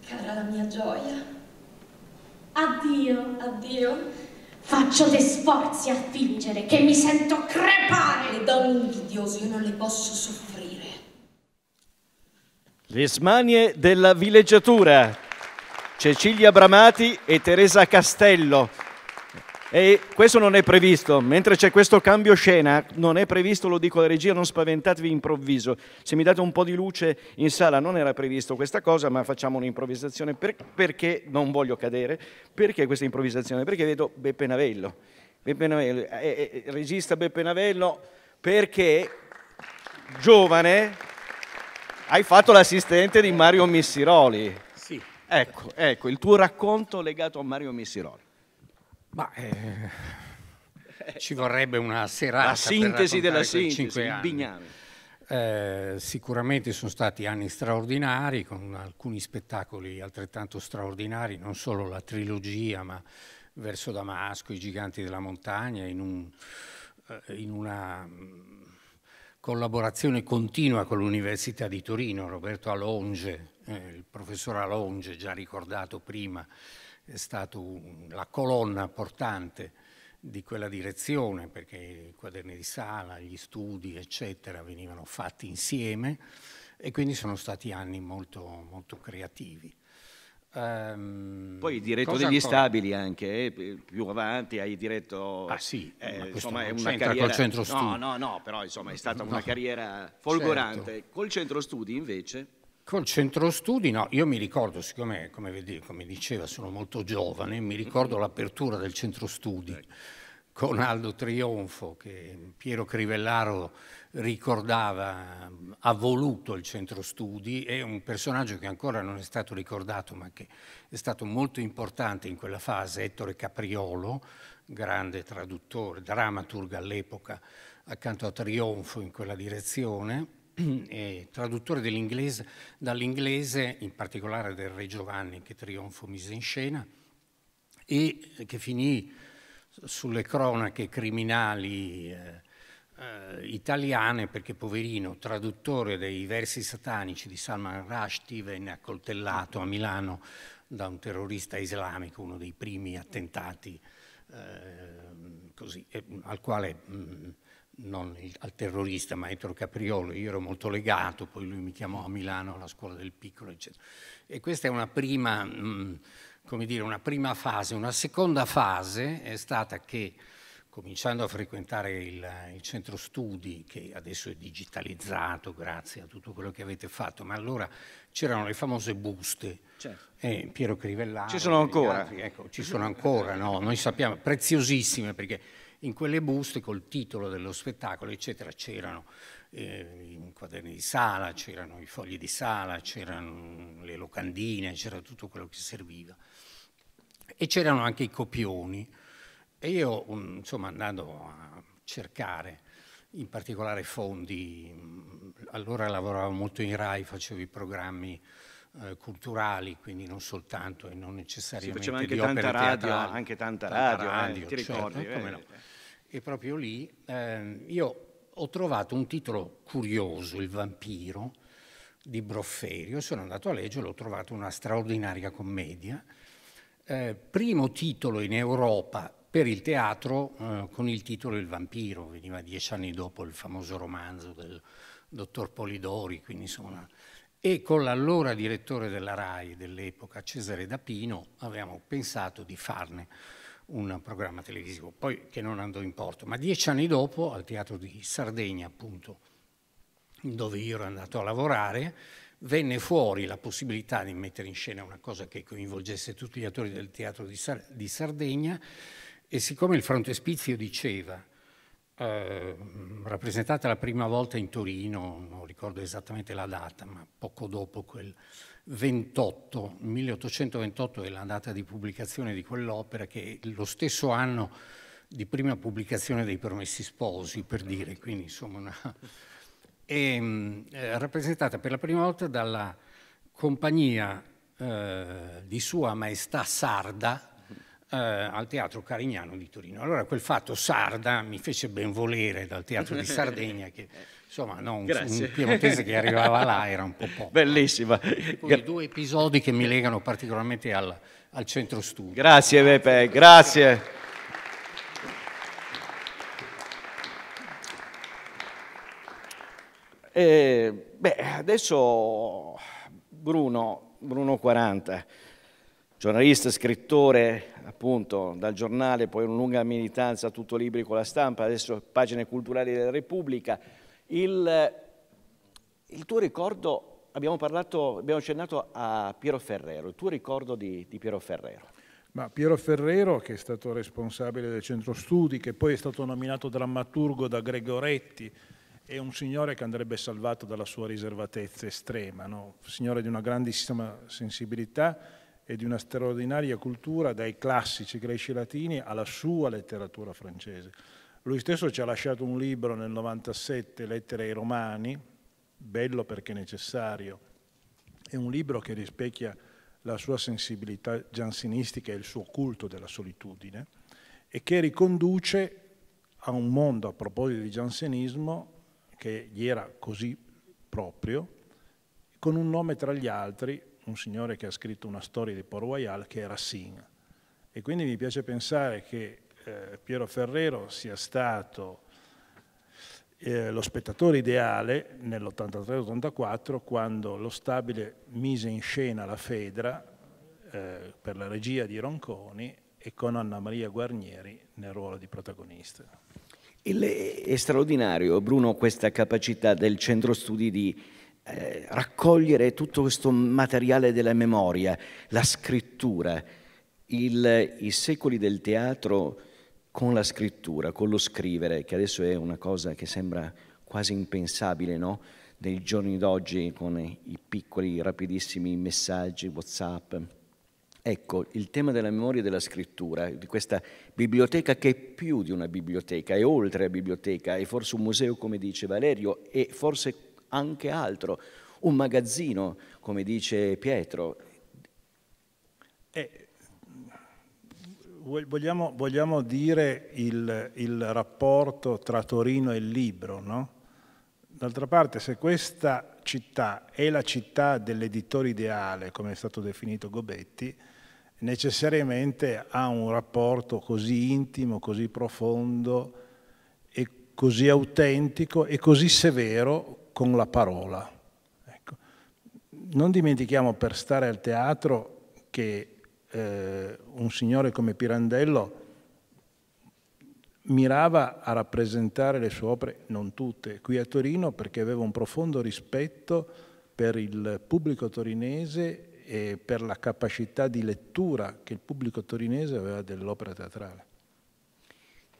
Cara la mia gioia.
Addio.
Addio.
Faccio dei sforzi a fingere che mi sento crepare.
Le donne invidiose io non le posso soffrire.
Le smanie della villeggiatura. Cecilia Bramati e Teresa Castello. E questo non è previsto, mentre c'è questo cambio scena, non è previsto, lo dico alla regia, non spaventatevi improvviso. Se mi date un po' di luce in sala, non era previsto questa cosa, ma facciamo un'improvvisazione per, perché non voglio cadere. Perché questa improvvisazione? Perché vedo Beppe Navello. Beppe Navello, eh, eh, regista Beppe Navello, perché giovane hai fatto l'assistente di Mario Missiroli.
Sì.
Ecco, ecco, il tuo racconto legato a Mario Missiroli.
Ma eh, ci vorrebbe una serata.
La sintesi della sintesi, il. Bignami.
Eh, sicuramente sono stati anni straordinari con alcuni spettacoli altrettanto straordinari, non solo la trilogia, ma Verso Damasco, I Giganti della Montagna, in, un, eh, in una mm, collaborazione continua con l'Università di Torino. Roberto Alonge, eh, il professor Alonge, già ricordato prima, è stato un- la colonna portante di quella direzione perché i quaderni di sala, gli studi, eccetera, venivano fatti insieme e quindi sono stati anni molto, molto creativi. Ehm,
Poi hai diretto degli
ancora?
stabili anche, eh, più avanti hai diretto...
Ah, sì,
eh, insomma è una carriera...
col centro
No,
studi.
no, no, però insomma è stata *laughs* una
No. Certo.
carriera folgorante. Col centro studi invece...
Col centro studi, no, io mi ricordo, siccome come, come diceva sono molto giovane, mi ricordo l'apertura del centro studi con Aldo Trionfo che Piero Crivellaro ricordava, ha voluto il centro studi, è un personaggio che ancora non è stato ricordato ma che è stato molto importante in quella fase, Ettore Capriolo, grande traduttore, drammaturgo all'epoca, accanto a Trionfo in quella direzione *clears throat* e traduttore dall'inglese, in particolare del Re Giovanni che Trionfo mise in scena, e che finì sulle cronache criminali eh, eh, italiane perché poverino, traduttore dei versi satanici di Salman Rushdie, venne accoltellato a Milano da un terrorista islamico, uno dei primi attentati eh, così, eh, al quale mh, non il- al terrorista, ma Ettore Capriolo, io ero molto legato, poi lui mi chiamò a Milano alla scuola del piccolo, eccetera. E questa è una prima, mh, come dire, una prima fase. Una seconda fase è stata che, cominciando a frequentare il, il centro studi, che adesso è digitalizzato grazie a tutto quello che avete fatto, ma allora c'erano le famose buste.
Certo.
Eh, Piero Crivellaro.
Ci sono ancora?
altri, ecco, ci sono ancora, no? Noi sappiamo, preziosissime perché in quelle buste col titolo dello spettacolo, eccetera, c'erano eh, i quaderni di sala, c'erano i fogli di sala, c'erano le locandine, c'era tutto quello che serviva. E c'erano anche i copioni. E io, um, insomma, andando a cercare in particolare fondi, mh, allora lavoravo molto in RAI, facevo i programmi eh, culturali, quindi non soltanto e non
Si
necessariamente
faceva anche tanta radio,
teatrali.
anche tanta
Tanta
radio, eh, ti
certo,
ricordi?
come
eh?
no. E proprio lì. Ehm, io ho trovato un titolo curioso, Il vampiro, di Brofferio, sono andato a leggerlo, ho trovato una straordinaria commedia. Eh, primo titolo in Europa per il teatro eh, con il titolo Il vampiro, veniva dieci anni dopo il famoso romanzo del dottor Polidori, quindi insomma, e con l'allora direttore della RAI dell'epoca, Cesare Dapino, avevamo pensato di farne un programma televisivo, poi che non andò in porto, ma dieci anni dopo al Teatro di Sardegna, appunto, dove io ero andato a lavorare, venne fuori la possibilità di mettere in scena una cosa che coinvolgesse tutti gli attori del Teatro di, Sar- di Sardegna e siccome il frontespizio diceva eh, rappresentata la prima volta in Torino, non ricordo esattamente la data, ma poco dopo quel 28, 1828 è la data di pubblicazione di quell'opera, che è lo stesso anno di prima pubblicazione dei Promessi Sposi, per dire, quindi insomma una... *laughs* è eh, rappresentata per la prima volta dalla compagnia eh, di Sua Maestà Sarda, eh, al Teatro Carignano di Torino. Allora quel fatto sarda mi fece ben volere dal Teatro di *laughs* Sardegna che insomma no, un, un, piemontese che arrivava là era un po' poco.
Bellissima.
Poi due episodi che mi legano particolarmente al, al centro studio.
Grazie Beppe, grazie. Eh, beh, adesso Bruno, Bruno 40, giornalista, scrittore, appunto dal giornale, poi una lunga militanza, tutto libri con la stampa, adesso pagine culturali della Repubblica. Il, il tuo ricordo, abbiamo parlato, abbiamo accennato a Piero Ferrero, il tuo ricordo di, di Piero Ferrero.
Ma Piero Ferrero, che è stato responsabile del centro studi, che poi è stato nominato drammaturgo da Gregoretti, è un signore che andrebbe salvato dalla sua riservatezza estrema, no? signore di una grandissima sensibilità e di una straordinaria cultura dai classici greci latini alla sua letteratura francese. Lui stesso ci ha lasciato un libro nel 97, Lettere ai Romani, bello perché necessario, è un libro che rispecchia la sua sensibilità giansinistica e il suo culto della solitudine e che riconduce a un mondo a proposito di giansenismo che gli era così proprio, con un nome tra gli altri un signore che ha scritto una storia di Port Royal che era Singh. E quindi mi piace pensare che eh, Piero Ferrero sia stato eh, lo spettatore ideale nell'83-84 quando lo stabile mise in scena la Fedra eh, per la regia di Ronconi e con Anna Maria Guarnieri nel ruolo di protagonista.
Il, è straordinario, Bruno, questa capacità del centro studi di eh, raccogliere tutto questo materiale della memoria, la scrittura, il, i secoli del teatro con la scrittura, con lo scrivere, che adesso è una cosa che sembra quasi impensabile, no? Nei giorni d'oggi con i piccoli, rapidissimi messaggi, Whatsapp. Ecco, il tema della memoria della scrittura, di questa biblioteca che è più di una biblioteca, è oltre la biblioteca, è forse un museo, come dice Valerio, e forse anche altro, un magazzino, come dice Pietro.
Vogliamo, vogliamo, dire il, il, rapporto tra Torino e il libro, no? D'altra parte, se questa città è la città dell'editore ideale, come è stato definito Gobetti, necessariamente ha un rapporto così intimo, così profondo e così autentico e così severo con la parola. Ecco. Non dimentichiamo per stare al teatro che eh, un signore come Pirandello mirava a rappresentare le sue opere, non tutte, qui a Torino perché aveva un profondo rispetto per il pubblico torinese e per la capacità di lettura che il pubblico torinese aveva dell'opera teatrale.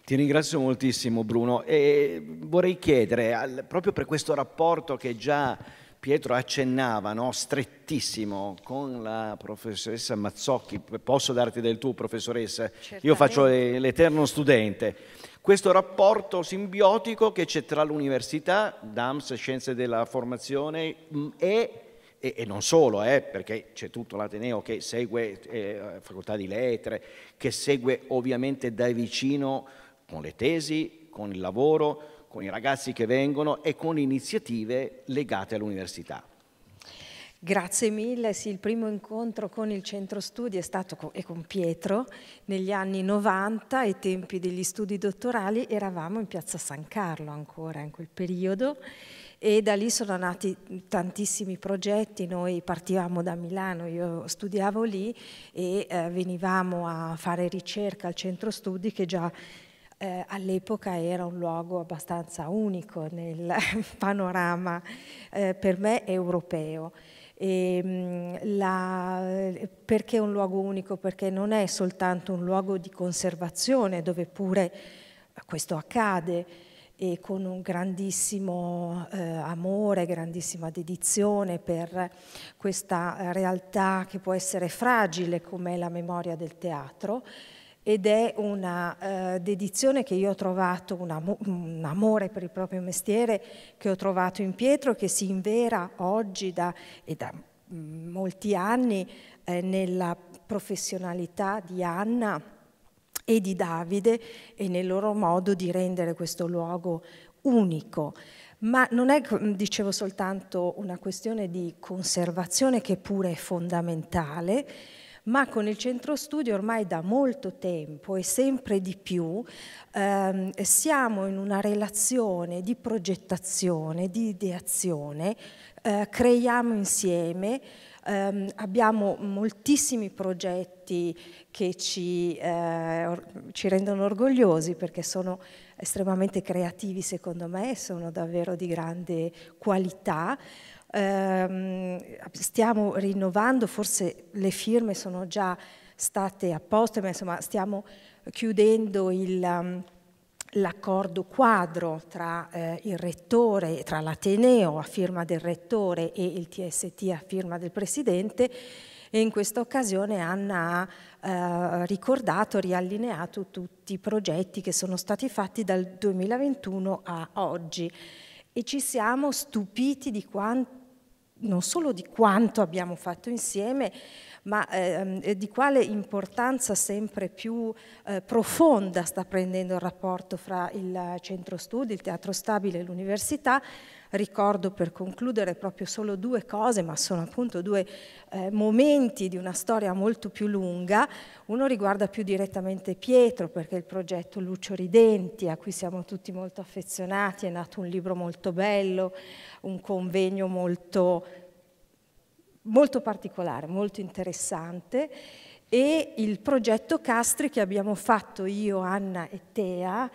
Ti ringrazio moltissimo Bruno e vorrei chiedere, proprio per questo rapporto che già Pietro accennava, no? strettissimo, con la professoressa Mazzocchi, posso darti del tuo professoressa? Certamente. Io faccio l'eterno studente. Questo rapporto simbiotico che c'è tra l'università, DAMS, Scienze della Formazione mm, e e, e, non solo, eh, perché c'è tutto l'Ateneo che segue eh, facoltà di lettere, che segue ovviamente da vicino con le tesi, con il lavoro, con i ragazzi che vengono e con iniziative legate all'università.
Grazie mille, sì, il primo incontro con il centro studi è stato con, e con Pietro negli anni 90, ai tempi degli studi dottorali, eravamo in piazza San Carlo ancora in quel periodo e da lì sono nati tantissimi progetti, noi partivamo da Milano, io studiavo lì e eh, venivamo a fare ricerca al centro studi che già eh, all'epoca era un luogo abbastanza unico nel *laughs* panorama eh, per me europeo. E, ehm, la, perché un luogo unico? Perché non è soltanto un luogo di conservazione dove pure questo accade e con un grandissimo eh, amore, grandissima dedizione per questa realtà che può essere fragile come la memoria del teatro, ed è una eh, dedizione che io ho trovato, un, am un, amore per il proprio mestiere che ho trovato in Pietro, che si invera oggi da, e da mm, molti anni eh, nella professionalità di Anna e di Davide e nel loro modo di rendere questo luogo unico. Ma non è, dicevo, soltanto una questione di conservazione che pure è fondamentale, ma con il centro studio ormai da molto tempo e sempre di più ehm, siamo in una relazione di progettazione, di ideazione, eh, creiamo insieme, ehm, abbiamo moltissimi progetti che ci, eh, ci rendono orgogliosi perché sono estremamente creativi secondo me, sono davvero di grande qualità. Ehm, stiamo rinnovando, forse le firme sono già state apposte, ma insomma stiamo chiudendo il, um, l'accordo quadro tra eh, il rettore, tra l'Ateneo a firma del rettore e il TST a firma del presidente. E in questa occasione Anna ha eh, ricordato, riallineato tutti i progetti che sono stati fatti dal 2021 a oggi. E ci siamo stupiti di quanto non solo di quanto abbiamo fatto insieme, ma eh, di quale importanza sempre più eh, profonda sta prendendo il rapporto fra il centro studi, il teatro stabile e l'università, Ricordo per concludere proprio solo due cose, ma sono appunto due eh, momenti di una storia molto più lunga. Uno riguarda più direttamente Pietro, perché il progetto Lucio Ridenti, a cui siamo tutti molto affezionati, è nato un libro molto bello, un convegno molto, molto particolare, molto interessante e il progetto Castri che abbiamo fatto io, Anna e Tea,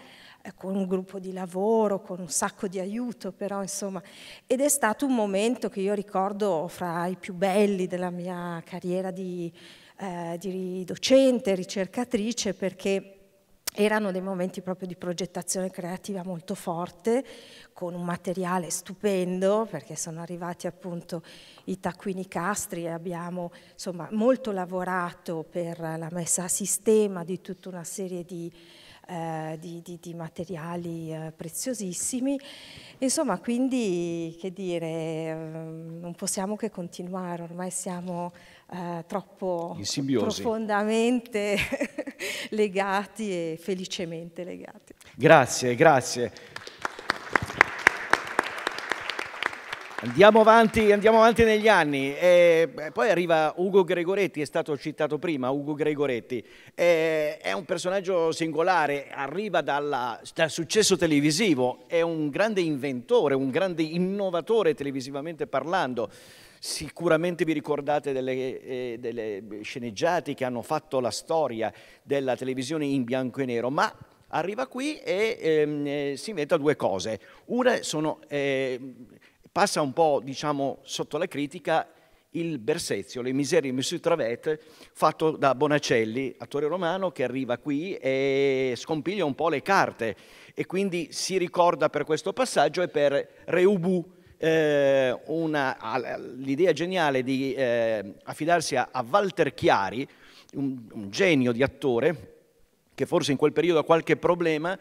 con un gruppo di lavoro, con un sacco di aiuto, però insomma, ed è stato un momento che io ricordo fra i più belli della mia carriera di, eh, di docente, ricercatrice, perché erano dei momenti proprio di progettazione creativa molto forte, con un materiale stupendo, perché sono arrivati appunto i taccuini castri e abbiamo insomma molto lavorato per la messa a sistema di tutta una serie di eh, di, di, di, materiali eh, preziosissimi. Insomma, quindi, che dire, eh, non possiamo che continuare, ormai siamo eh, troppo profondamente *laughs* legati e felicemente legati.
Grazie, grazie. Andiamo avanti, andiamo avanti, negli anni. E poi arriva Ugo Gregoretti, è stato citato prima, Ugo Gregoretti. E è un personaggio singolare, arriva dalla, dal successo televisivo, è un grande inventore, un grande innovatore televisivamente parlando. Sicuramente vi ricordate delle, eh, delle sceneggiati che hanno fatto la storia della televisione in bianco e nero, ma arriva qui e ehm, eh, si inventa due cose. Una sono... Eh, passa un po' diciamo, sotto la critica il Bersezio, Le miserie di Monsieur Travet, fatto da Bonacelli, attore romano, che arriva qui e scompiglia un po' le carte. E quindi si ricorda per questo passaggio e per Reubu, eh, l'idea geniale di eh, affidarsi a, a, Walter Chiari, un, un genio di attore, che forse in quel periodo ha qualche problema,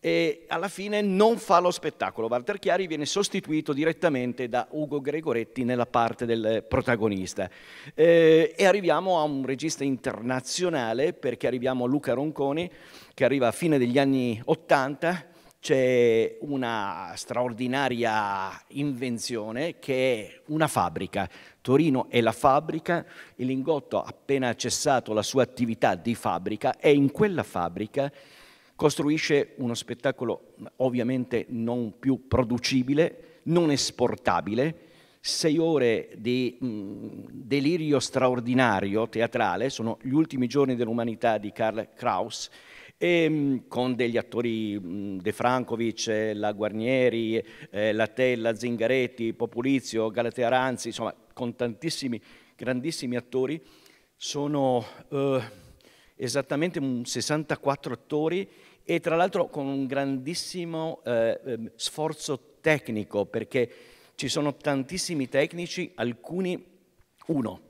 e alla fine non fa lo spettacolo. Walter Chiari viene sostituito direttamente da Ugo Gregoretti nella parte del protagonista. Eh, e arriviamo a un regista internazionale perché arriviamo a Luca Ronconi che arriva a fine degli anni Ottanta c'è una straordinaria invenzione che è una fabbrica. Torino è la fabbrica, il Lingotto ha appena cessato la sua attività di fabbrica e in quella fabbrica costruisce uno spettacolo ovviamente non più producibile, non esportabile, sei ore di mh, delirio straordinario teatrale, sono gli ultimi giorni dell'umanità di Karl Kraus, e, mh, con degli attori mh, De Francovic, La Guarnieri, eh, Latella, Zingaretti, Populizio, Galatea Ranzi, insomma con tantissimi grandissimi attori, sono eh, esattamente 64 attori e tra l'altro con un grandissimo eh, ehm, sforzo tecnico perché ci sono tantissimi tecnici, alcuni, uno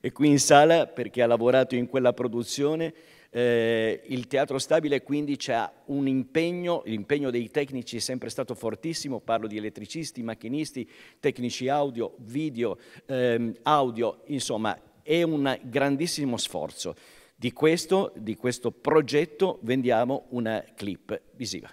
è *laughs* qui in sala perché ha lavorato in quella produzione, eh, il teatro stabile quindi c'è un impegno, l'impegno dei tecnici è sempre stato fortissimo, parlo di elettricisti, macchinisti, tecnici audio, video, ehm, audio, insomma è un grandissimo sforzo. Di questo, di questo progetto vendiamo una clip visiva.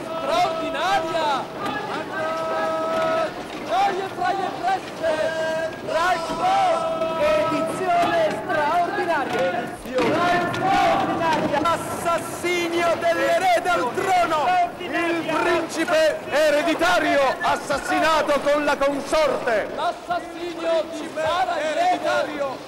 straordinaria! Gioie fra le presse! Bravo! Edizione straordinaria! Edizione straordinaria! Assassinio dell'erede al trono! Il principe ereditario assassinato con la consorte! L'assassinio di Sara ereditario!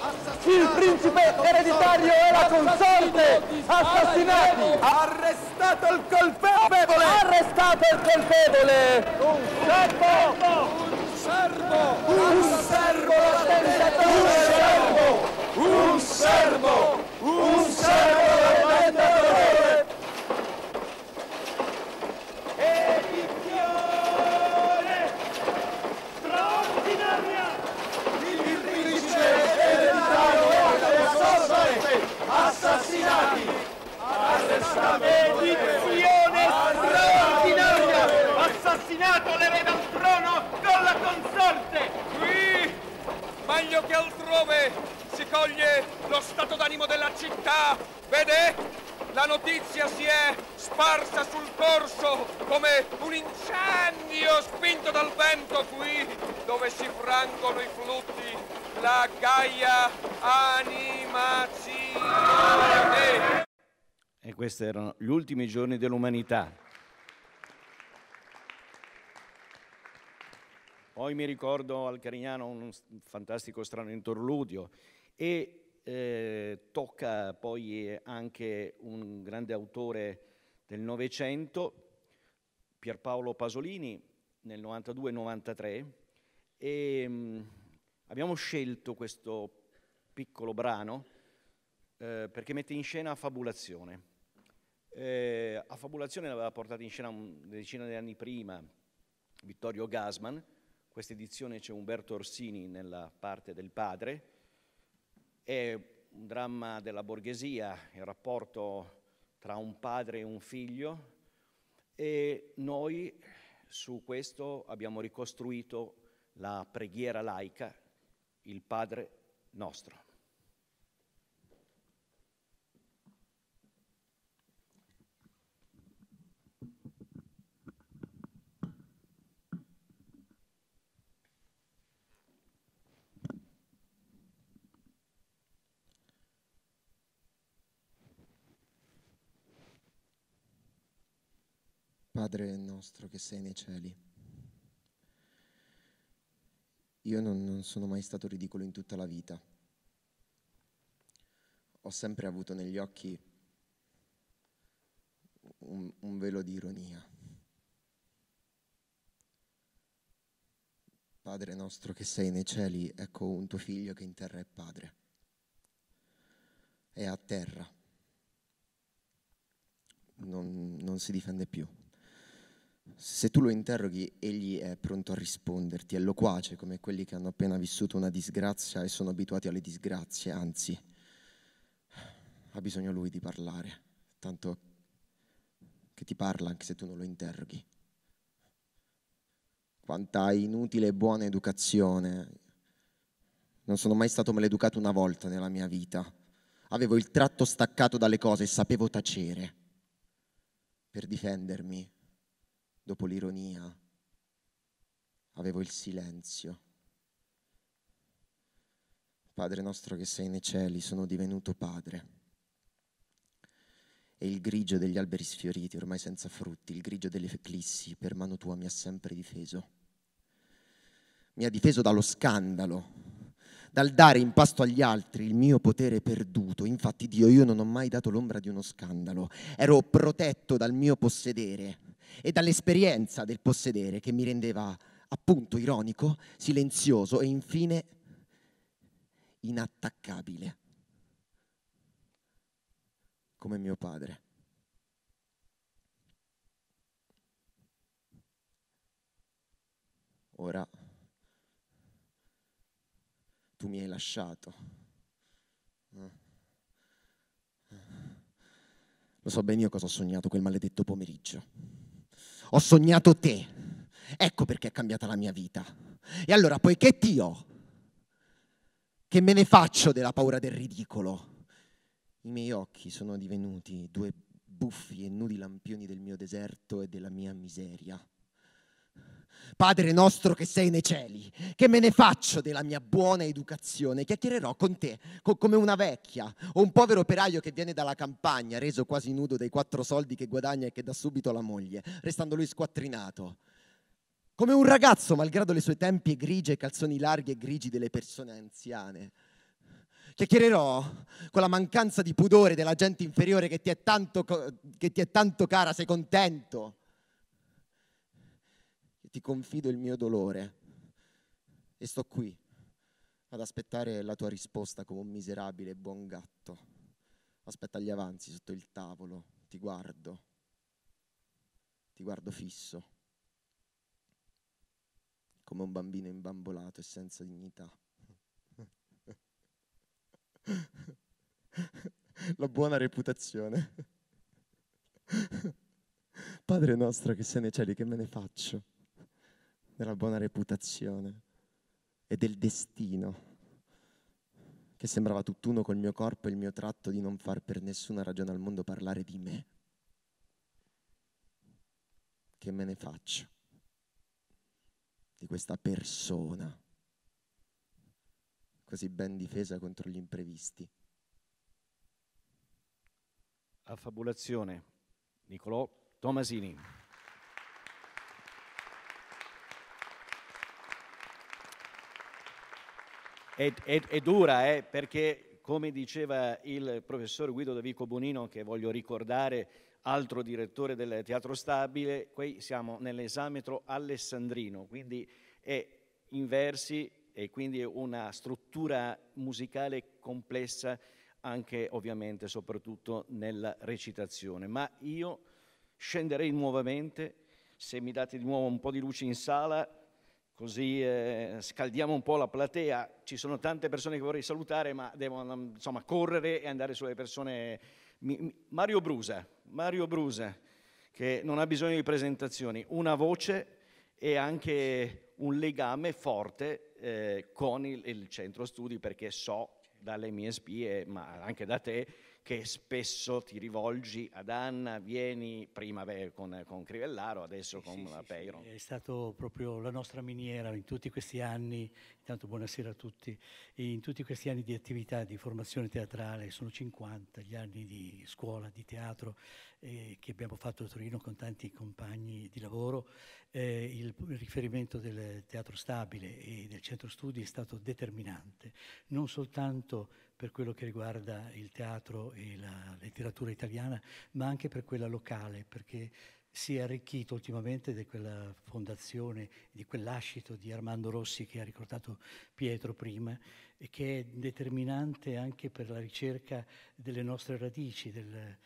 Il principe ereditario e la consorte assassinati! Arrestato il colpevole! Arrestato il colpevole! Un servo! Un servo! Un servo! Un servo! Un servo! Un servo l'attentatore! Edizione straordinaria! Il principe ereditario e la consorte assassinati! Arrestato Edizione straordinaria! Assassinato l'erede al trono con la consorte!
Qui, meglio che altrove, si coglie lo stato d'animo della città. Vede? La notizia si è sparsa sul corso come un incendio spinto dal vento qui, dove si frangono i flutti, la gaia animazione.
E questi erano gli ultimi giorni dell'umanità. Poi mi ricordo al Carignano un fantastico strano interludio e eh, tocca poi anche un grande autore del Novecento, Pierpaolo Pasolini, nel 92-93, e mh, abbiamo scelto questo piccolo brano eh, perché mette in scena Affabulazione. Eh, Affabulazione l'aveva portata in scena una decina di anni prima Vittorio Gasman, questa edizione c'è Umberto Orsini nella parte del padre, è un dramma della borghesia, il rapporto tra un padre e un figlio. E noi su questo abbiamo ricostruito la preghiera laica, il Padre nostro.
Padre nostro che sei nei cieli, io non, non sono mai stato ridicolo in tutta la vita. Ho sempre avuto negli occhi un, un velo di ironia. Padre nostro che sei nei cieli, ecco un tuo figlio che in terra è padre. È a terra. Non, non si difende più. Se tu lo interroghi, egli è pronto a risponderti, è loquace come quelli che hanno appena vissuto una disgrazia e sono abituati alle disgrazie, anzi, ha bisogno lui di parlare, tanto che ti parla anche se tu non lo interroghi. quanta inutile e buona educazione. Non sono mai stato maleducato una volta nella mia vita. Avevo il tratto staccato dalle cose e sapevo tacere per difendermi dopo l'ironia. Avevo il silenzio. Padre nostro che sei nei cieli, sono divenuto padre. E il grigio degli alberi sfioriti, ormai senza frutti, il grigio delle eclissi, per mano tua mi ha sempre difeso. Mi ha difeso dallo scandalo, dal dare in pasto agli altri il mio potere perduto. Infatti Dio, io non ho mai dato l'ombra di uno scandalo. Ero protetto dal mio possedere e dall'esperienza del possedere che mi rendeva appunto ironico, silenzioso e infine inattaccabile, come mio padre. Ora tu mi hai lasciato. Lo so ben io cosa ho sognato quel maledetto pomeriggio. Ho sognato te. Ecco perché è cambiata la mia vita. E allora, poiché ti ho, che me ne faccio della paura del ridicolo? I miei occhi sono divenuti due buffi e nudi lampioni del mio deserto e della mia miseria. Padre nostro che sei nei cieli, che me ne faccio della mia buona educazione? Chiacchiererò con te co- come una vecchia o un povero operaio che viene dalla campagna, reso quasi nudo dai quattro soldi che guadagna e che dà subito alla moglie, restando lui squattrinato. Come un ragazzo, malgrado le sue tempie grigie e calzoni larghi e grigi delle persone anziane. Chiacchiererò con la mancanza di pudore della gente inferiore che ti è tanto, che ti è tanto cara, sei contento? Ti confido il mio dolore e sto qui ad aspettare la tua risposta come un miserabile buon gatto. Aspetta gli avanzi sotto il tavolo, ti guardo, ti guardo fisso, come un bambino imbambolato e senza dignità. *laughs* La buona reputazione. *laughs* Padre nostro che sei nei cieli, che me ne faccio? Della buona reputazione e del destino, che sembrava tutt'uno col mio corpo e il mio tratto di non far per nessuna ragione al mondo parlare di me. Che me ne faccio di questa persona così ben difesa contro gli imprevisti?
Affabulazione. Nicolò Tomasini. È, è, è dura, eh, perché come diceva il professor Guido Davico Bonino, che voglio ricordare, altro direttore del Teatro Stabile, qui siamo nell'esametro alessandrino, quindi è in versi e quindi una struttura musicale complessa anche ovviamente soprattutto nella recitazione. Ma io scenderei nuovamente, se mi date di nuovo un po' di luce in sala, così eh, scaldiamo un po' la platea. Ci sono tante persone che vorrei salutare, ma devono insomma, correre e andare sulle persone. Mario Brusa, Mario Brusa, che non ha bisogno di presentazioni, una voce e anche un legame forte eh, con il, il centro studi, perché so dalle mie spie, ma anche da te, che spesso ti rivolgi ad Anna, vieni prima beh, con, con, Crivellaro, adesso con
sì,
la
sì,
Peiron.
Sì, è stato proprio la nostra miniera in tutti questi anni, intanto buonasera a tutti, in tutti questi anni di attività di formazione teatrale, sono 50 gli anni di scuola, di teatro eh, che abbiamo fatto a Torino con tanti compagni di lavoro. Eh, il, riferimento del teatro stabile e del centro studi è stato determinante, non soltanto per quello che riguarda il teatro e la letteratura italiana, ma anche per quella locale, perché si è arricchito ultimamente di quella fondazione, di quell'ascito di Armando Rossi che ha ricordato Pietro prima e che è determinante anche per la ricerca delle nostre radici. Del,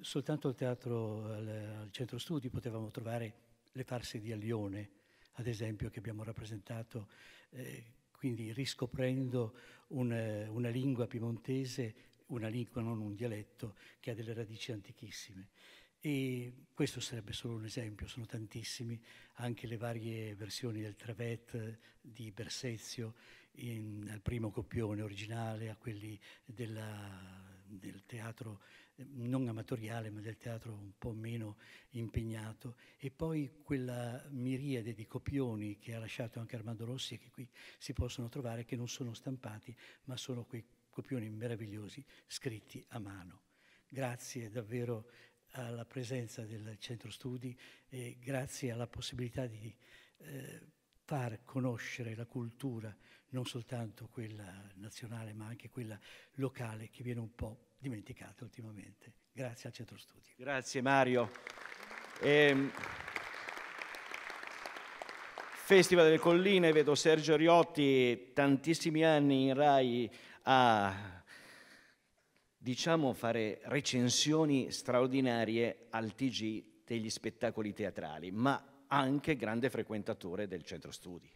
soltanto al teatro, al, al centro studi potevamo trovare le farse di Aglione, ad esempio, che abbiamo rappresentato, eh, quindi riscoprendo un, una lingua piemontese, una lingua, non un dialetto, che ha delle radici antichissime. E questo sarebbe solo un esempio, sono tantissimi, anche le varie versioni del Trevet di Bersezio, in, al primo copione originale, a quelli della, del teatro non amatoriale, ma del teatro un po' meno impegnato, e poi quella miriade di copioni che ha lasciato anche Armando Rossi e che qui si possono trovare, che non sono stampati, ma sono quei copioni meravigliosi scritti a mano. Grazie davvero alla presenza del centro studi e grazie alla possibilità di eh, far conoscere la cultura, non soltanto quella nazionale ma anche quella locale che viene un po' dimenticata ultimamente. Grazie al centro studi.
Grazie Mario. Eh, Festival delle Colline, vedo Sergio Riotti, tantissimi anni in RAI a diciamo fare recensioni straordinarie al TG degli spettacoli teatrali, ma anche grande frequentatore del centro studi.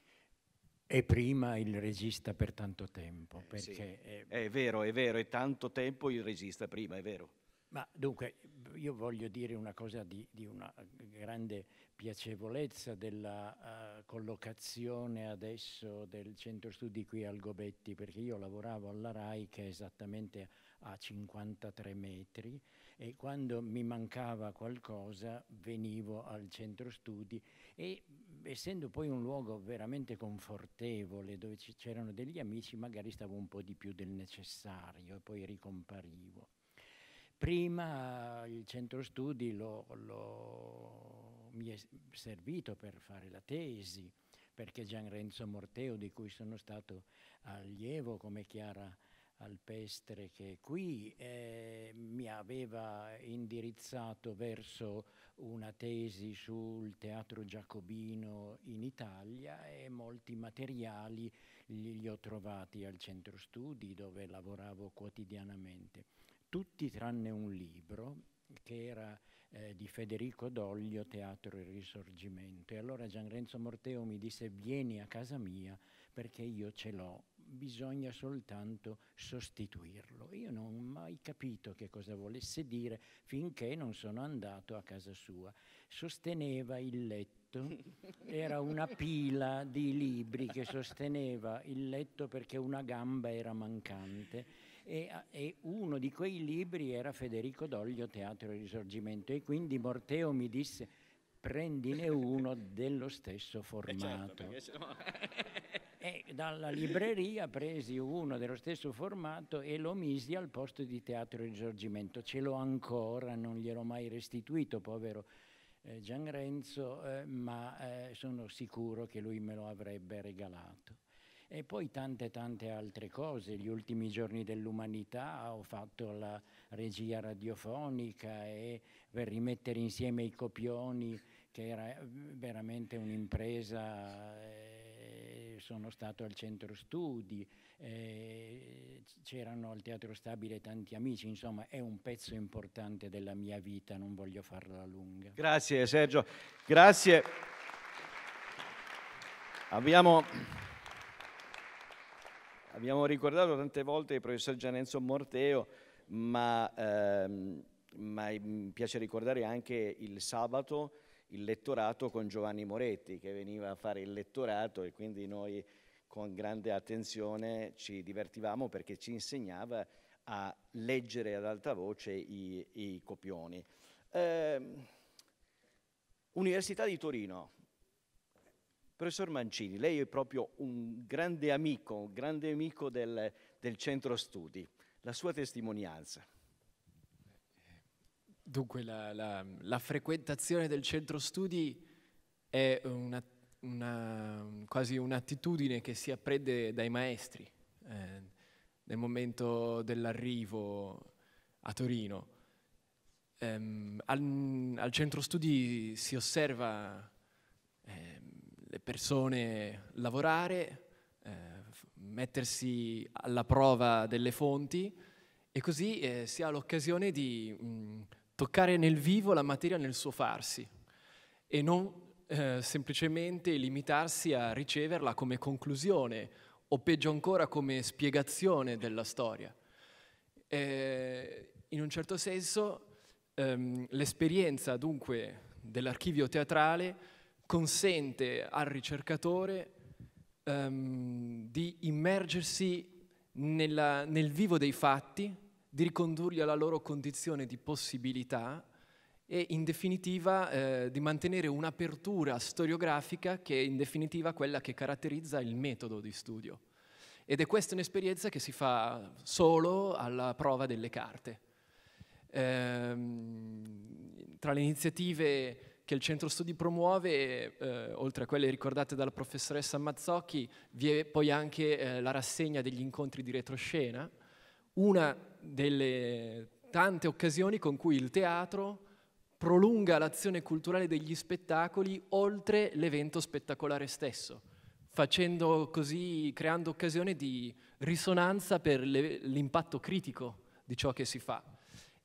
E prima il regista per tanto tempo.
Eh, sì.
È...
è vero, è vero, è tanto tempo il regista prima, è vero.
Ma dunque, io voglio dire una cosa di, di una grande piacevolezza della uh, collocazione adesso del centro studi qui al Gobetti, perché io lavoravo alla RAI che è esattamente a 53 metri e quando mi mancava qualcosa venivo al centro studi e essendo poi un luogo veramente confortevole dove c'erano degli amici magari stavo un po' di più del necessario e poi ricomparivo. Prima il centro studi lo, lo, mi è servito per fare la tesi perché Gian Renzo Morteo di cui sono stato allievo come Chiara Alpestre che qui eh, mi aveva indirizzato verso una tesi sul teatro giacobino in Italia e molti materiali li, li ho trovati al centro studi dove lavoravo quotidianamente. Tutti tranne un libro che era eh, di Federico Doglio, Teatro e Risorgimento. E allora Gian Renzo Morteo mi disse vieni a casa mia perché io ce l'ho bisogna soltanto sostituirlo. Io non ho mai capito che cosa volesse dire finché non sono andato a casa sua. Sosteneva il letto, *laughs* era una pila di libri che sosteneva il letto perché una gamba era mancante. E, e, uno di quei libri era Federico Doglio, Teatro e Risorgimento, e quindi Morteo mi disse prendine uno dello stesso formato. Eh certo, *laughs* e dalla libreria presi uno dello stesso formato e lo misi al posto di Teatro Risorgimento. Ce l'ho ancora, non gliel'ho mai restituito, povero eh, Gian Renzo, eh, ma eh, sono sicuro che lui me lo avrebbe regalato. E poi tante tante altre cose, gli ultimi giorni dell'umanità ho fatto la regia radiofonica e per rimettere insieme i copioni, che era eh, veramente un'impresa eh, sono stato al centro studi, eh, c'erano al Teatro Stabile tanti amici, insomma è un pezzo importante della mia vita, non voglio farla lunga.
Grazie Sergio, grazie. Abbiamo, abbiamo ricordato tante volte il professor Gianenzo Morteo, ma, ehm, ma mi piace ricordare anche il sabato il lettorato con Giovanni Moretti che veniva a fare il lettorato e quindi noi con grande attenzione ci divertivamo perché ci insegnava a leggere ad alta voce i, i copioni. Eh, Università di Torino, professor Mancini, lei è proprio un grande amico, un grande amico del, del centro studi, la sua testimonianza.
Dunque, la, la, la, frequentazione del centro studi è una, una, quasi un'attitudine che si apprende dai maestri eh, nel momento dell'arrivo a Torino. Ehm, al, al, centro studi si osserva eh, le persone lavorare, eh, mettersi alla prova delle fonti e così eh, si ha l'occasione di... Mh, toccare nel vivo la materia nel suo farsi e non eh, semplicemente limitarsi a riceverla come conclusione o peggio ancora come spiegazione della storia. Eh, in un certo senso Ehm, l'esperienza dunque dell'archivio teatrale consente al ricercatore ehm, di immergersi nella- nel vivo dei fatti, di ricondurli alla loro condizione di possibilità e in definitiva eh, di mantenere un'apertura storiografica che è in definitiva quella che caratterizza il metodo di studio. Ed è questa un'esperienza che si fa solo alla prova delle carte. Ehm, tra le iniziative che il centro studi promuove, eh, oltre a quelle ricordate dalla professoressa Mazzocchi, vi è poi anche eh, la rassegna degli incontri di retroscena, una delle tante occasioni con cui il teatro prolunga l'azione culturale degli spettacoli oltre l'evento spettacolare stesso, facendo così, creando occasione di risonanza per l'impatto critico di ciò che si fa.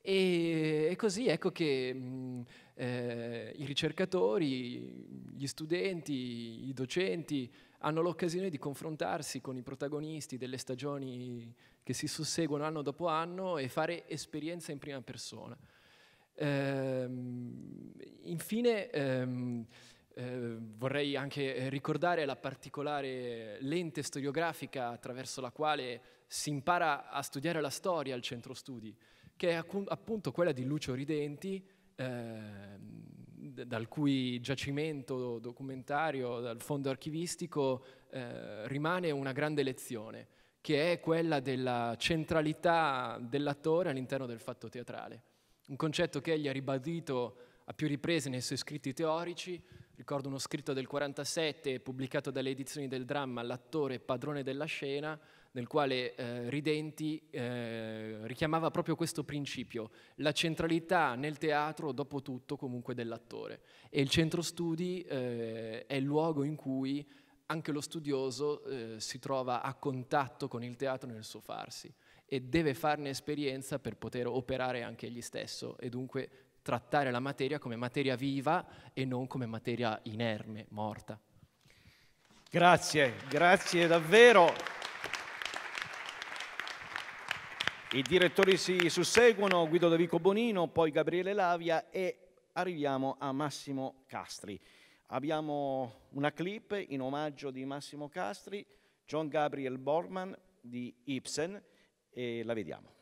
E, e così ecco che mh, eh, i ricercatori, gli studenti, i docenti hanno l'occasione di confrontarsi con i protagonisti delle stagioni che si susseguono anno dopo anno e fare esperienza in prima persona. Ehm, infine ehm, eh, vorrei anche ricordare la particolare lente storiografica attraverso la quale si impara a studiare la storia al centro studi, che è appunto quella di Lucio Ridenti, ehm, dal cui giacimento documentario, dal fondo archivistico, eh, rimane una grande lezione, che è quella della centralità dell'attore all'interno del fatto teatrale. Un concetto che egli ha ribadito a più riprese nei suoi scritti teorici. Ricordo uno scritto del 47 pubblicato dalle edizioni del dramma L'attore padrone della scena, nel quale eh, Ridenti eh, richiamava proprio questo principio, la centralità nel teatro, dopo tutto, comunque dell'attore. E il centro studi eh, è il luogo in cui anche lo studioso eh, si trova a contatto con il teatro nel suo farsi e deve farne esperienza per poter operare anche egli stesso e dunque trattare la materia come materia viva e non come materia inerme, morta.
Grazie, grazie davvero. I direttori si susseguono, Guido Davico Bonino, poi Gabriele Lavia e arriviamo a Massimo Castri. Abbiamo una clip in omaggio di Massimo Castri, John Gabriel Borman di Ibsen e la vediamo.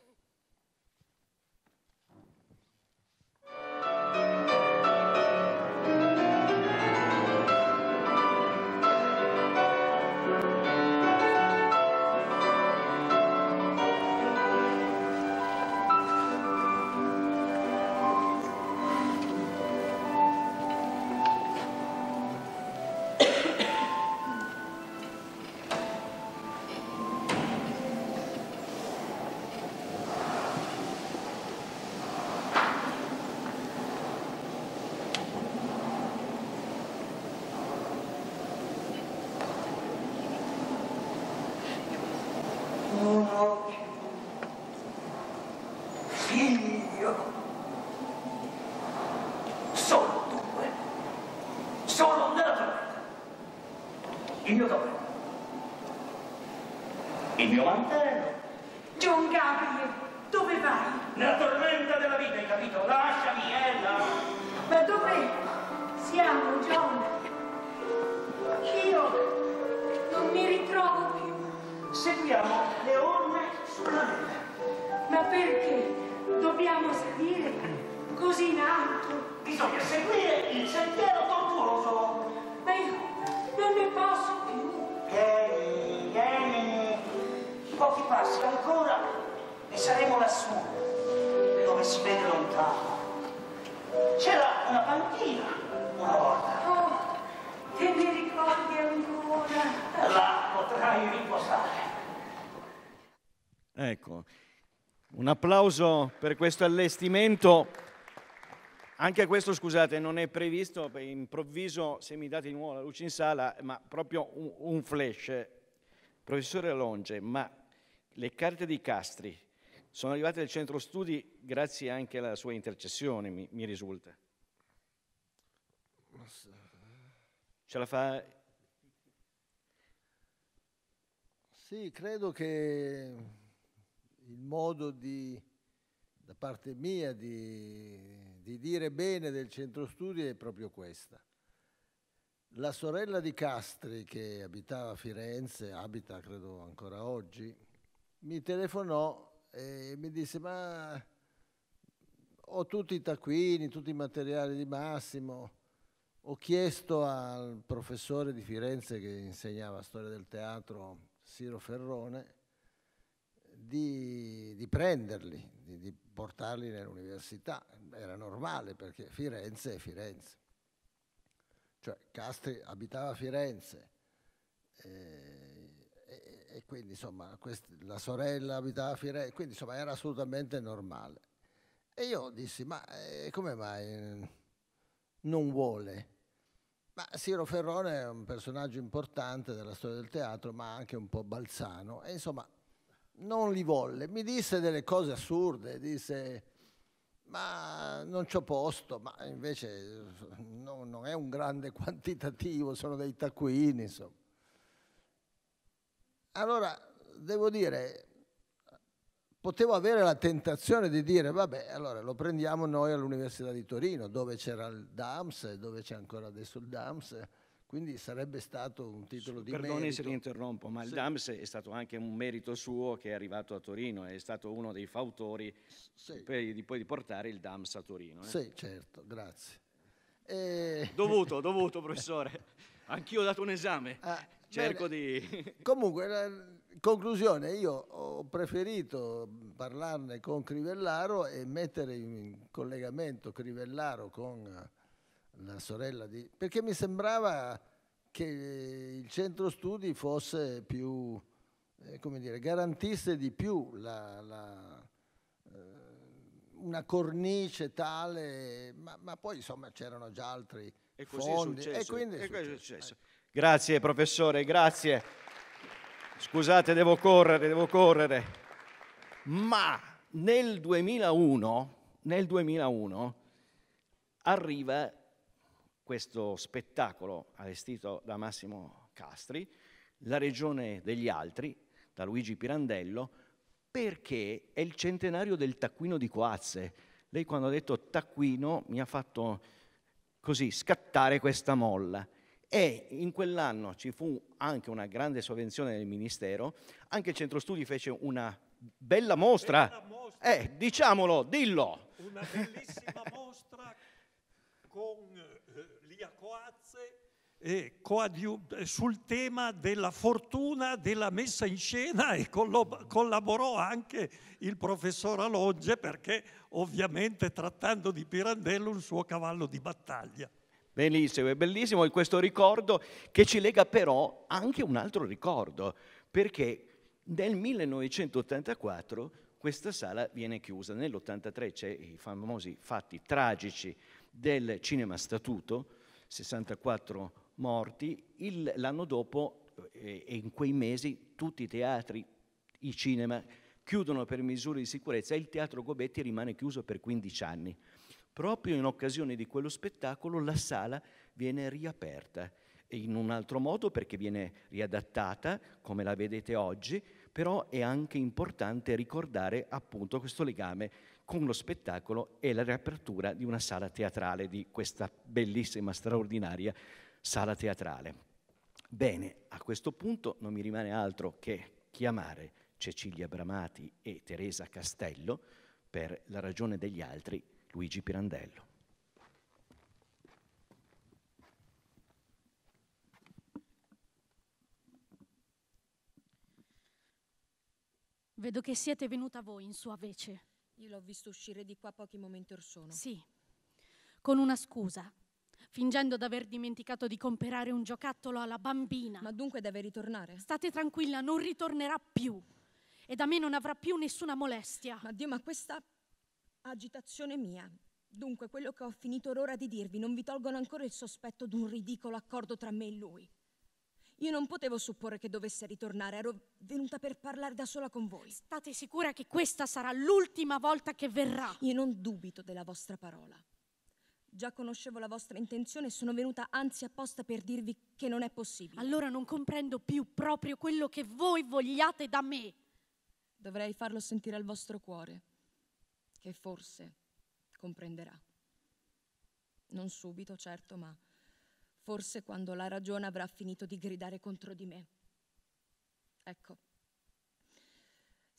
Applauso per questo allestimento. Anche questo, scusate, non è previsto, improvviso, se mi date di nuovo la luce in sala, ma proprio un, un flash. Professore Alonge, ma le carte di Castri sono arrivate al centro studi grazie anche alla sua intercessione, mi, mi risulta. Ce la fa
Sì, credo che il modo di da parte mia di, di dire bene del centro studi è proprio questa. La sorella di Castri, che abitava a Firenze, abita credo ancora oggi, mi telefonò e mi disse ma ho tutti i taccuini, tutti i materiali di Massimo, ho chiesto al professore di Firenze che insegnava storia del teatro, Siro Ferrone, di, di prenderli, di, di portarli nell'università. Era normale perché Firenze è Firenze. Cioè Castri abitava a Firenze eh, e, e, quindi insomma la sorella abitava a Firenze, quindi insomma era assolutamente normale. E io dissi, ma eh, come mai non vuole? Ma Siro Ferrone è un personaggio importante della storia del teatro, ma anche un po' balzano. E insomma, non li volle. Mi disse delle cose assurde, disse ma non c'ho posto, ma invece no, non è un grande *laughs* quantitativo, sono dei taccuini, insomma. Allora, devo dire, potevo avere la tentazione di dire, vabbè, allora lo prendiamo noi all'Università di Torino, dove c'era il DAMS dove c'è ancora adesso il DAMS, quindi sarebbe stato un titolo di
Perdoni
merito.
se li interrompo, ma il
Sì.
DAMS è stato anche un merito suo che è arrivato a Torino, è stato uno dei fautori per- di, poi di portare il DAMS a Torino. eh.
Sì, certo, grazie. E-
Dovuto, *laughs* dovuto, professore. Anch'io ho dato un esame. Cerco
Ah, bene.
di... *laughs*
Comunque, la- in conclusione, io ho preferito parlarne con Crivellaro e mettere in collegamento Crivellaro con la sorella di... perché mi sembrava che il centro studi fosse più, eh, come dire, garantisse di più la- la, eh, una cornice tale, ma, ma poi insomma c'erano già altri
E così è
fondi
successo.
e è
e così è
successo.
Grazie professore, grazie. Scusate, devo correre, devo correre. Ma nel 2001, nel 2001 arriva questo spettacolo allestito da Massimo Castri, La regione degli altri, da Luigi Pirandello, perché è il centenario del taccuino di Coazze. Lei quando ha detto taccuino mi ha fatto così scattare questa molla. E in quell'anno ci fu anche una grande sovvenzione del Ministero, anche il Centro Studi fece una bella mostra. Eh, diciamolo, dillo.
Una bellissima mostra con eh, Lia Coazze e coadiu- eh, sul tema della fortuna della messa in scena e collaborò anche il professor Alogge perché ovviamente trattando di Pirandello un suo cavallo di battaglia.
Bellissimo, è bellissimo questo ricordo che ci lega però anche un altro ricordo, perché nel 1984 questa sala viene chiusa, nell'83 c'è i famosi fatti tragici del cinema statuto, 64 morti, Il- l'anno dopo eh, e in quei mesi tutti i teatri, i cinema chiudono per misure di sicurezza e il Teatro Gobetti rimane chiuso per 15 anni. Proprio in occasione di quello spettacolo la sala viene riaperta in un altro modo perché viene riadattata come la vedete oggi, però è anche importante ricordare appunto questo legame con lo spettacolo e la riapertura di una sala teatrale, di questa bellissima, straordinaria sala teatrale. Bene, a questo punto non mi rimane altro che chiamare Cecilia Bramati e Teresa Castello per la ragione degli altri, Luigi Pirandello.
Vedo che siete venuta voi in sua vece.
Io l'ho visto uscire di qua pochi momenti or sono.
Sì, con una scusa, fingendo d'aver dimenticato di comprare un giocattolo alla bambina.
Ma dunque deve ritornare?
State tranquilla, non ritornerà più. E da me non avrà più nessuna molestia.
Ma Dio, ma questa agitazione mia. Dunque, quello che ho finito ora di dirvi non vi tolgono ancora il sospetto d'un ridicolo accordo tra me e lui. Io non potevo supporre che dovesse ritornare, ero venuta per parlare da sola con voi.
State sicura che questa sarà l'ultima volta che verrà?
Io non dubito della vostra parola. Già conoscevo la vostra intenzione e sono venuta anzi apposta per dirvi che non è possibile.
Allora non comprendo più proprio quello che voi vogliate da me.
Dovrei farlo sentire al vostro cuore. che forse comprenderà. Non subito, certo, ma forse quando la ragione avrà finito di gridare contro di me. Ecco.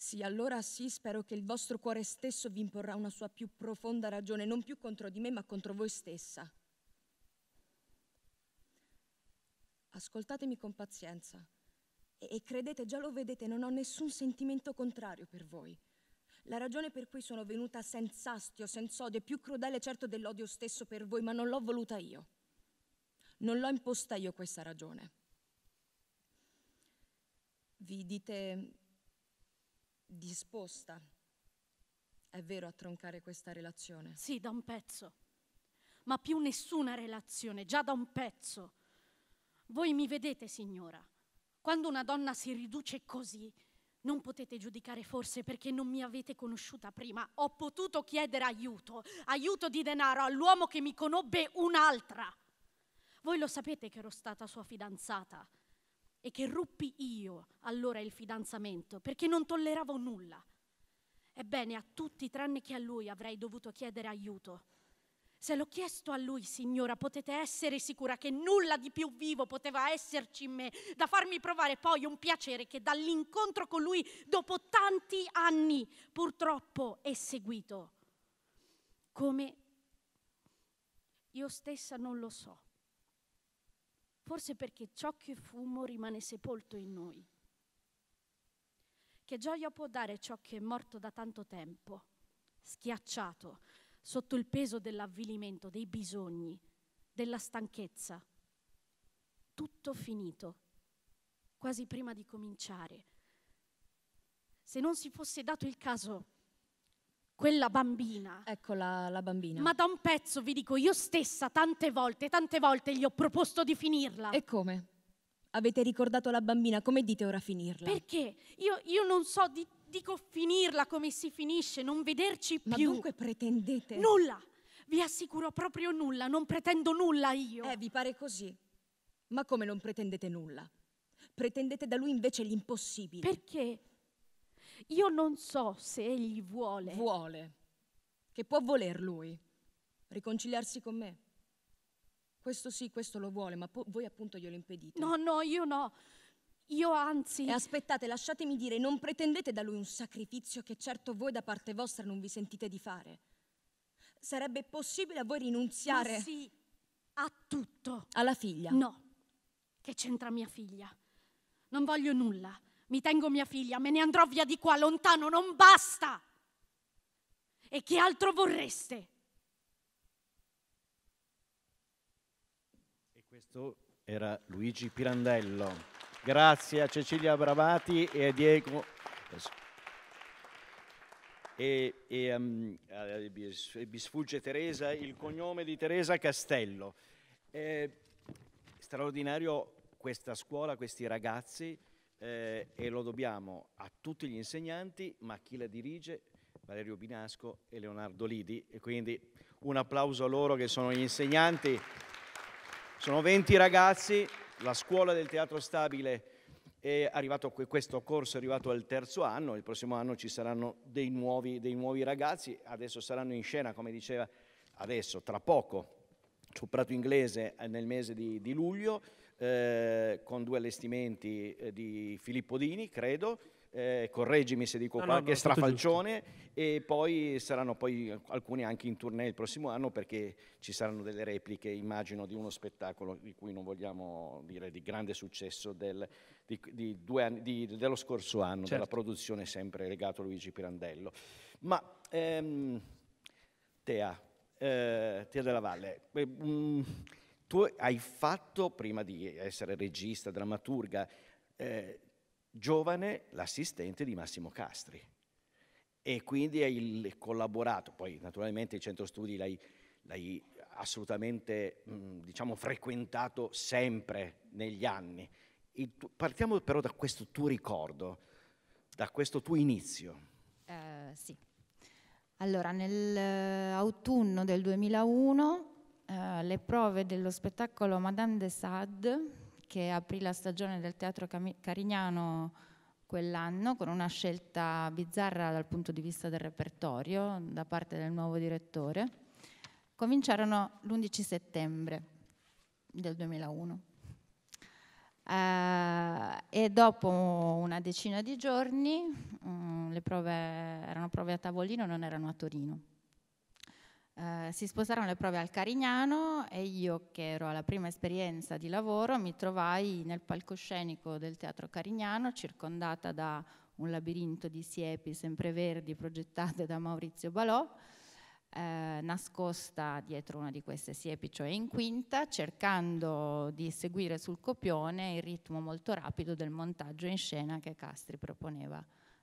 Sì, allora sì, spero che il vostro cuore stesso vi imporrà una sua più profonda ragione, non più contro di me, ma contro voi stessa. Ascoltatemi con pazienza e, e credete, già lo vedete, non ho nessun sentimento contrario per voi. La ragione per cui sono venuta senza astio, senza odio, è più crudele certo dell'odio stesso per voi, ma non l'ho voluta io. Non l'ho imposta io questa ragione. Vi dite disposta, è vero, a troncare questa relazione?
Sì, da un pezzo. Ma più nessuna relazione, già da un pezzo. Voi mi vedete, signora. Quando una donna si riduce così, non potete giudicare forse perché non mi avete conosciuta prima. Ho potuto chiedere aiuto, aiuto di denaro all'uomo che mi conobbe un'altra. Voi lo sapete che ero stata sua fidanzata e che ruppi io allora il fidanzamento perché non tolleravo nulla. Ebbene, a tutti tranne che a lui avrei dovuto chiedere aiuto. Se l'ho chiesto a lui, signora, potete essere sicura che nulla di più vivo poteva esserci in me da farmi provare poi un piacere che dall'incontro con lui, dopo tanti anni, purtroppo è seguito. Come io stessa non lo so. Forse perché ciò che fumo rimane sepolto in noi. Che gioia può dare ciò che è morto da tanto tempo, schiacciato, sotto il peso dell'avvilimento, dei bisogni, della stanchezza. Tutto finito, quasi prima di cominciare. Se non si fosse dato il caso, quella bambina.
Ecco la, la bambina.
Ma da un pezzo vi dico, io stessa tante volte, tante volte gli ho proposto di finirla.
E come? Avete ricordato la bambina, come dite ora finirla?
Perché? Io, io non so, di, dico finirla come si finisce, non vederci
Ma
più.
dunque pretendete?
Nulla! Vi assicuro proprio nulla, non pretendo nulla io.
Eh, vi pare così? Ma come non pretendete nulla? Pretendete da lui invece l'impossibile.
Perché? Io non so se egli vuole.
Vuole. Che può voler lui? Riconciliarsi con me? Questo sì, questo lo vuole, ma po- voi appunto glielo impedite.
No, no, io no. Io anzi.
E aspettate, lasciatemi dire, non pretendete da lui un sacrificio che certo voi da parte vostra non vi sentite di fare. Sarebbe possibile a voi rinunziare
Ma sì, a tutto.
alla figlia?
No. Che c'entra mia figlia? Non voglio nulla. Mi tengo mia figlia, me ne andrò via di qua, lontano, non basta. E che altro vorreste?
E questo era Luigi Pirandello. Grazie a Cecilia Bravati e a Diego. E, e, um, mi sfugge Teresa, il cognome di Teresa Castello. È straordinario questa scuola, questi ragazzi eh, e lo dobbiamo a tutti gli insegnanti, ma a chi la dirige, Valerio Binasco e Leonardo Lidi. E quindi un applauso a loro che sono gli insegnanti. Sono 20 ragazzi, la scuola del teatro stabile è arrivato, questo corso è arrivato al terzo anno, il prossimo anno ci saranno dei nuovi, dei nuovi ragazzi, adesso saranno in scena, come diceva adesso, tra poco, su Prato Inglese eh, nel mese di, di luglio, eh, con due allestimenti eh, di Filippo Dini, credo, eh, correggimi se dico
No, no,
qualche
no, tutto
strafalcione, e poi saranno poi alcuni anche in tournée il prossimo anno perché ci saranno delle repliche, immagino, di uno spettacolo di cui non vogliamo dire di grande successo del, di, di anni, di- dello scorso anno, della
Certo.
produzione sempre legato a Luigi Pirandello. Ma ehm, Tea, eh, Tea della Valle, eh, mm, tu hai fatto, prima di essere regista, drammaturga, eh, giovane l'assistente di Massimo Castri e quindi hai collaborato, poi naturalmente il centro studi l'hai, l'hai assolutamente mh, diciamo, frequentato sempre negli anni. Tu- partiamo però da questo tuo ricordo, da questo tuo inizio.
Eh, sì. Allora, nell'autunno del 2001 eh, le prove dello spettacolo Madame de Sade, che aprì la stagione del Teatro Cami- Carignano quell'anno con una scelta bizzarra dal punto di vista del repertorio da parte del nuovo direttore. Cominciarono l'11 settembre del 2001 eh, e dopo una decina di giorni um, le prove erano prove a tavolino, non erano a Torino. Uh, si sposarono le prove al Carignano e io, che ero alla prima esperienza di lavoro, mi trovai nel palcoscenico del Teatro Carignano, circondata da un labirinto di siepi sempreverdi progettate da Maurizio Balò, eh, nascosta dietro una di queste siepi, cioè in quinta, cercando di seguire sul copione il ritmo molto rapido del montaggio in scena che Castri proponeva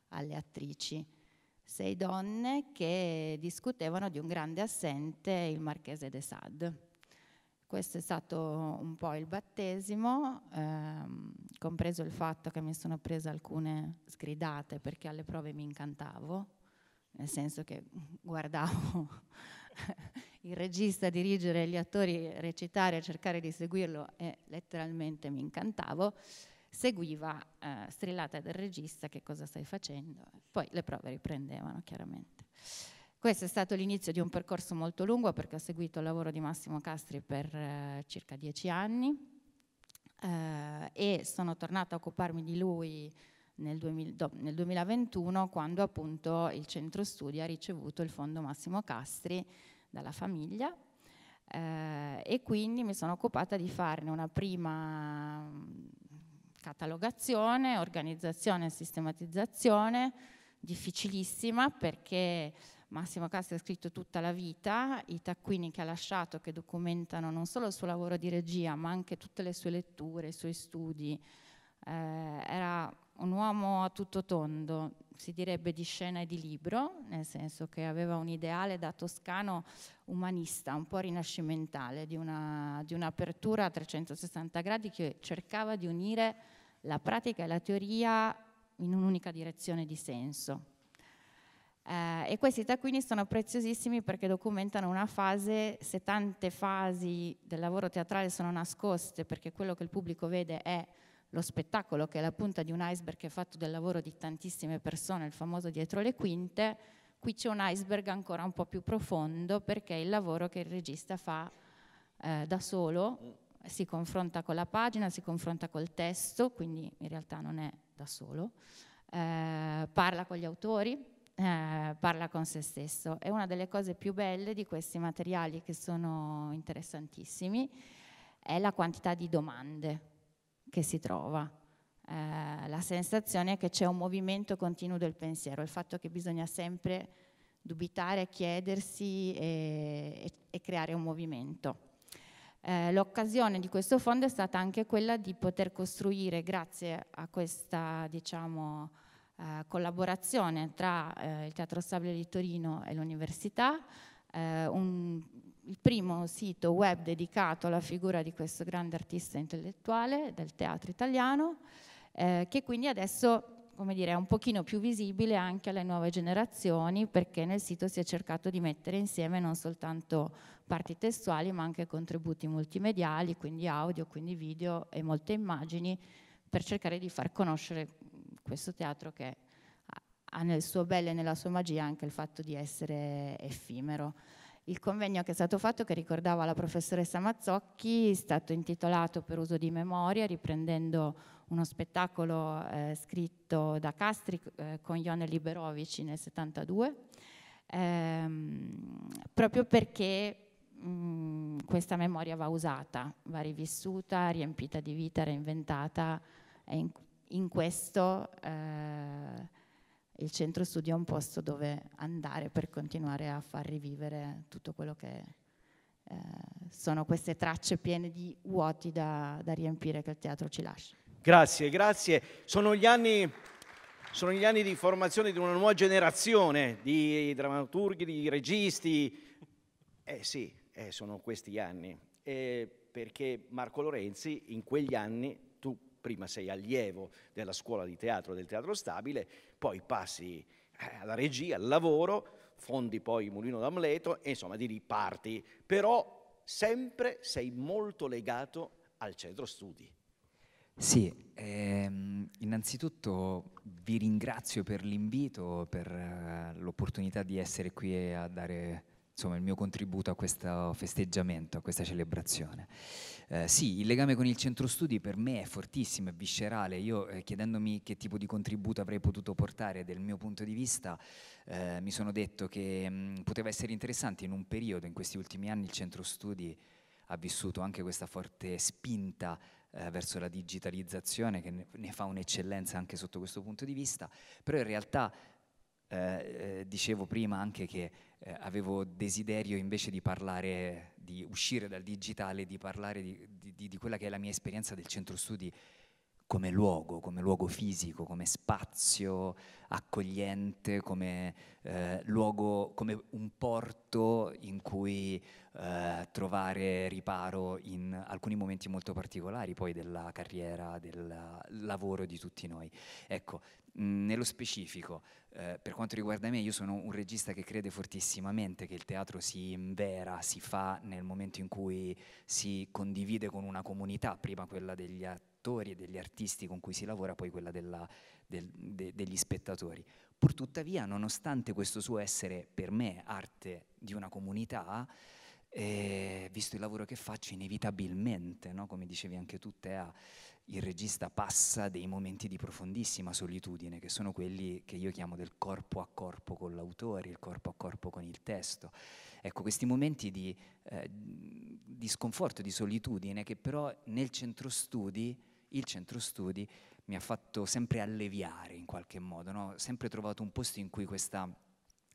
alle attrici. Sei donne che discutevano di un grande assente, il marchese de Sade. Questo è stato un po' il battesimo, ehm, compreso il fatto che mi sono presa alcune sgridate perché alle prove mi incantavo, nel senso che guardavo *laughs* il regista dirigere gli attori recitare cercare di seguirlo e letteralmente mi incantavo, seguiva eh, strillata del regista che cosa stai facendo, poi le prove riprendevano chiaramente. Questo è stato l'inizio di un percorso molto lungo perché ho seguito il lavoro di Massimo Castri per eh, circa dieci anni eh, e sono tornata a occuparmi di lui nel, 2000, nel 2021 quando appunto il centro studi ha ricevuto il fondo Massimo Castri dalla famiglia eh, e quindi mi sono occupata di farne una prima catalogazione, organizzazione e sistematizzazione, difficilissima perché Massimo Castri ha scritto tutta la vita, i taccuini che ha lasciato che documentano non solo il suo lavoro di regia ma anche tutte le sue letture, i suoi studi. Eh, era un uomo a tutto tondo, si direbbe di scena e di libro, nel senso che aveva un ideale da toscano umanista, un po' rinascimentale, di, una, di un'apertura a 360 gradi che cercava di unire la pratica e la teoria in un'unica direzione di senso. Eh, e questi taccuini sono preziosissimi perché documentano una fase, se tante fasi del lavoro teatrale sono nascoste perché quello che il pubblico vede è lo spettacolo che è la punta di un iceberg che è fatto del lavoro di tantissime persone, il famoso dietro le quinte, qui c'è un iceberg ancora un po' più profondo perché è il lavoro che il regista fa eh, da solo, si confronta con la pagina, si confronta col testo, quindi in realtà non è da solo, eh, parla con gli autori, eh, parla con se stesso. È una delle cose più belle di questi materiali che sono interessantissimi, è la quantità di domande che si trova. Eh, la sensazione è che c'è un movimento continuo del pensiero, il fatto che bisogna sempre dubitare, chiedersi e, e, e creare un movimento. Eh, l'occasione di questo fondo è stata anche quella di poter costruire, grazie a questa diciamo, eh, collaborazione tra eh, il Teatro Stabile di Torino e l'università, eh, un il primo sito web dedicato alla figura di questo grande artista intellettuale del teatro italiano, eh, che quindi adesso come dire, è un pochino più visibile anche alle nuove generazioni perché nel sito si è cercato di mettere insieme non soltanto parti testuali ma anche contributi multimediali, quindi audio, quindi video e molte immagini per cercare di far conoscere questo teatro che ha nel suo bello e nella sua magia anche il fatto di essere effimero. Il convegno che è stato fatto, che ricordava la professoressa Mazzocchi, è stato intitolato Per uso di memoria, riprendendo uno spettacolo eh, scritto da Castri eh, con Ione Liberovic nel 72, ehm, proprio perché mh, mm, questa memoria va usata, va rivissuta, riempita di vita, reinventata e in, in questo... Eh, il centro studio è un posto dove andare per continuare a far rivivere tutto quello che eh, sono queste tracce piene di vuoti da, da, riempire che il teatro ci lascia.
Grazie, grazie. Sono gli anni, sono gli anni di formazione di una nuova generazione di drammaturghi, di registi. Eh sì, eh, sono questi anni. Eh, perché Marco Lorenzi in quegli anni prima sei allievo della scuola di teatro del Teatro Stabile, poi passi eh, alla regia, al lavoro, fondi poi Mulino d'Amleto e insomma di riparti, però sempre sei molto legato al centro studi.
Sì, ehm, innanzitutto vi ringrazio per l'invito, per eh, l'opportunità di essere qui a dare insomma, il mio contributo a questo festeggiamento, a questa celebrazione. Eh, sì, il legame con il centro studi per me è fortissimo, è viscerale. Io eh, chiedendomi che tipo di contributo avrei potuto portare del mio punto di vista, eh, mi sono detto che mh, poteva essere interessante in un periodo, in questi ultimi anni il centro studi ha vissuto anche questa forte spinta eh, verso la digitalizzazione che ne fa un'eccellenza anche sotto questo punto di vista, però in realtà eh, eh, dicevo prima anche che eh, avevo desiderio invece di parlare, di uscire dal digitale, di parlare di, di, di, quella che è la mia esperienza del centro studi come luogo, come luogo fisico, come spazio accogliente, come eh, luogo, come un porto in cui eh, trovare riparo in alcuni momenti molto particolari poi della carriera, del lavoro di tutti noi. Ecco, mh, nello specifico, eh, per quanto riguarda me, io sono un regista che crede fortissimamente che il teatro si invera, si fa nel momento in cui si condivide con una comunità, prima quella degli attori e degli artisti con cui si lavora, poi quella della, del, de, degli spettatori. Purtuttavia, nonostante questo suo essere per me arte di una comunità, e visto il lavoro che faccio, inevitabilmente, no? come dicevi anche tu, Tea, il regista passa dei momenti di profondissima solitudine, che sono quelli che io chiamo del corpo a corpo con l'autore, il corpo a corpo con il testo. Ecco, questi momenti di, eh, di sconforto, di solitudine, che però nel centro studi, il centro studi mi ha fatto sempre alleviare in qualche modo, no? sempre trovato un posto in cui questa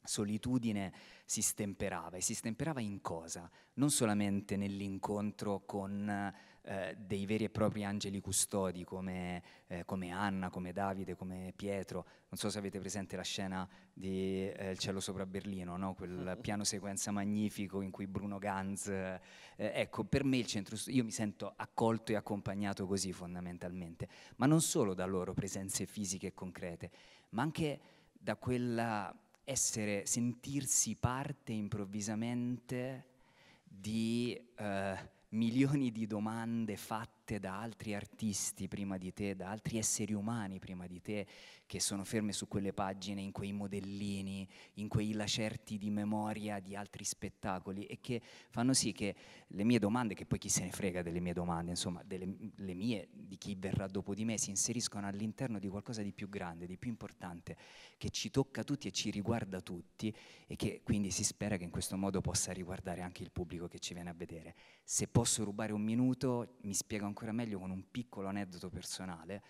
solitudine si stemperava e si stemperava in cosa? Non solamente nell'incontro con eh, dei veri e propri angeli custodi come, eh, come, Anna, come Davide, come Pietro. Non so se avete presente la scena di eh, Il cielo sopra Berlino, no? quel *laughs* piano sequenza magnifico in cui Bruno Ganz... Eh, ecco, per me il centro... Io mi sento accolto e accompagnato così fondamentalmente, ma non solo da loro presenze fisiche e concrete, ma anche da quella essere, sentirsi parte improvvisamente di eh, milioni di domande fatte da altri artisti prima di te, da altri esseri umani prima di te, che sono ferme su quelle pagine, in quei modellini, in quei lacerti di memoria di altri spettacoli e che fanno sì che le mie domande, che poi chi se ne frega delle mie domande, insomma, delle le mie, di chi verrà dopo di me, si inseriscono all'interno di qualcosa di più grande, di più importante, che ci tocca tutti e ci riguarda tutti e che quindi si spera che in questo modo possa riguardare anche il pubblico che ci viene a vedere. Se posso rubare un minuto, mi spiego ancora meglio con un piccolo aneddoto personale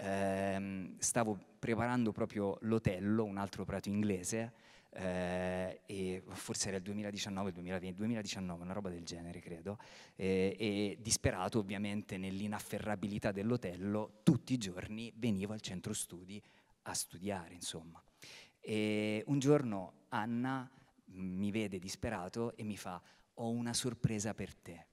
ehm, stavo preparando proprio l'Otello, un altro prato inglese, eh, e forse era il 2019, 2020, 2019, una roba del genere credo, e, e disperato ovviamente nell'inafferrabilità dell'Otello, tutti i giorni venivo al centro studi a studiare, insomma. E un giorno Anna mi vede disperato e mi fa, ho una sorpresa per te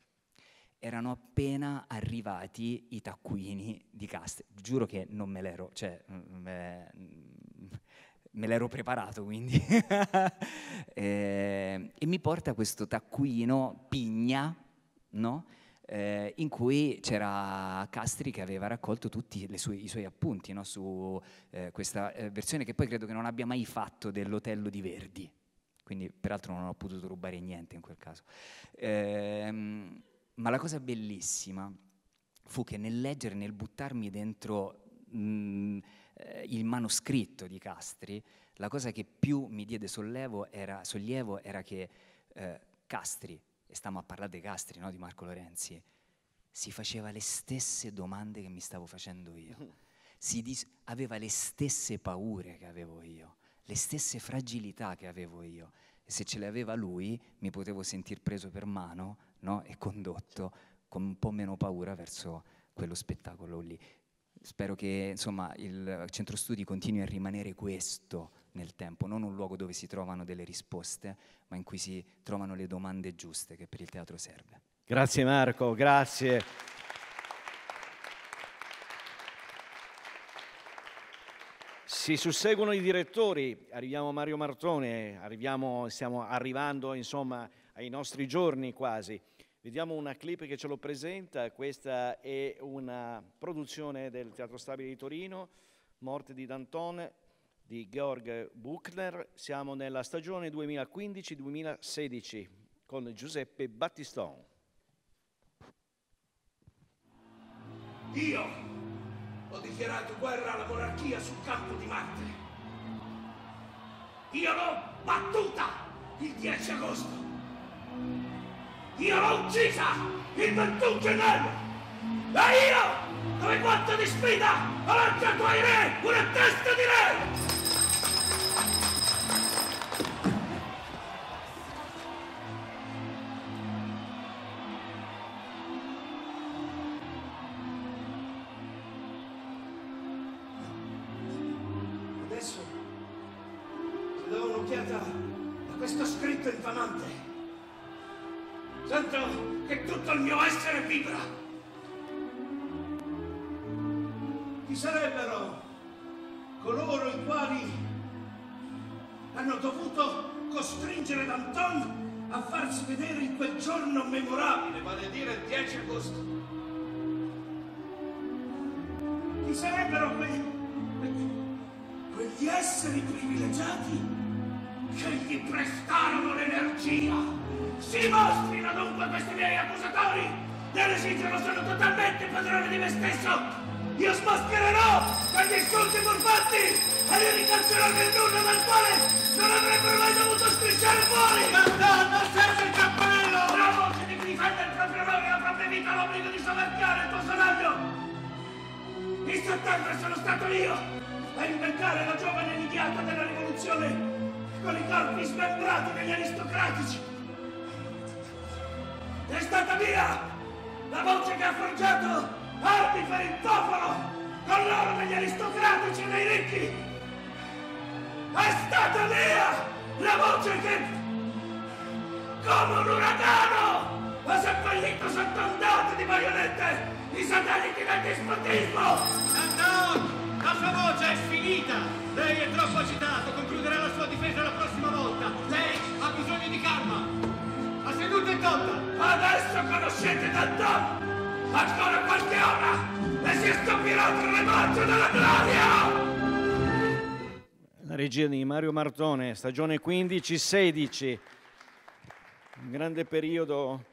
erano appena arrivati i taccuini di Castri. Giuro che non me l'ero, cioè, mm, me, me l'ero preparato quindi. *laughs* e, e, mi porta questo taccuino pigna, no? eh, in cui c'era Castri che aveva raccolto tutti sue, i suoi appunti no? su eh, questa eh, versione che poi credo che non abbia mai fatto dell'Otello di Verdi. Quindi, peraltro, non ho potuto rubare niente in quel caso. Ehm, ma la cosa bellissima fu che nel leggere, nel buttarmi dentro mh, mm, eh, il manoscritto di Castri, la cosa che più mi diede sollievo era, sollievo era che eh, Castri, e stiamo a parlare dei Castri, no, di Marco Lorenzi, si faceva le stesse domande che mi stavo facendo io, dis- aveva le stesse paure che avevo io, le stesse fragilità che avevo io. E se ce le aveva lui, mi potevo sentir preso per mano no? e condotto con un po' meno paura verso quello spettacolo lì. Spero che insomma, il centro studi continui a rimanere questo nel tempo, non un luogo dove si trovano delle risposte, ma in cui si trovano le domande giuste che per il teatro serve.
Grazie Marco, grazie. Si susseguono i direttori, arriviamo a Mario Martone, arriviamo, stiamo arrivando insomma ai nostri giorni quasi. Vediamo una clip che ce lo presenta, questa è una produzione del Teatro Stabile di Torino, Morte di Dantone di Georg Buchner. Siamo nella stagione 2015-2016 con Giuseppe Battiston.
Io ho dichiarato guerra alla monarchia sul campo di Marte. Io l'ho battuta il 10 agosto. Io l'ho uccisa il 21 gennaio. E io, come quanto di sfida, ho lanciato ai re una testa di re! Esseri privilegiati che gli prestarono l'energia. Si mostrino dunque questi miei accusatori! Dell'esigere sono totalmente padrone di me stesso! Io smaschererò quegli insulti furfatti e li ricaccerò nel nulla dal quale non avrebbero mai dovuto strisciare fuori! Madonna, serve il campanello! La voce di chi difende il proprio onore e la propria vita l'obbligo di soverchiare il tuo salario! In settembre sono stato io a inventare la giovane iniziata della rivoluzione con i corpi smembrati degli aristocratici. È stata mia la voce che ha forgiato armi per il popolo con l'oro degli aristocratici e dei ricchi. È stata mia la voce che, come un uragano, ha seppellito sotto ondate di marionette i satelliti del dispotismo!
Anton! La sua voce è finita! Lei è troppo agitato, concluderà la sua difesa la prossima volta! Lei ha bisogno di calma! La seduta è tolta!
Adesso conoscete Danton! Ancora qualche ora e si stupirà tra le braccia della gloria!
La regia di Mario Martone, stagione 15-16. Un grande periodo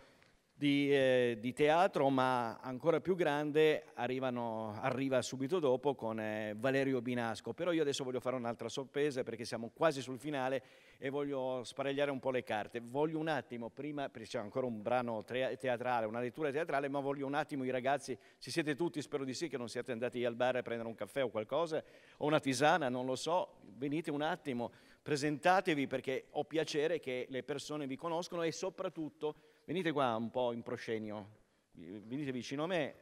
di, eh, di teatro, ma ancora più grande arrivano- arriva subito dopo con eh, Valerio Binasco. Però io adesso voglio fare un'altra sorpresa perché siamo quasi sul finale e voglio sparagliare un po' le carte. Voglio un attimo, prima, perché c'è ancora un brano teatrale, una lettura teatrale, ma voglio un attimo i ragazzi, ci siete tutti, spero di sì, che non siate andati al bar a prendere un caffè o qualcosa, o una tisana, non lo so, venite un attimo, presentatevi perché ho piacere che le persone vi conoscono e soprattutto venite qua un po' in proscenio, venite vicino a me.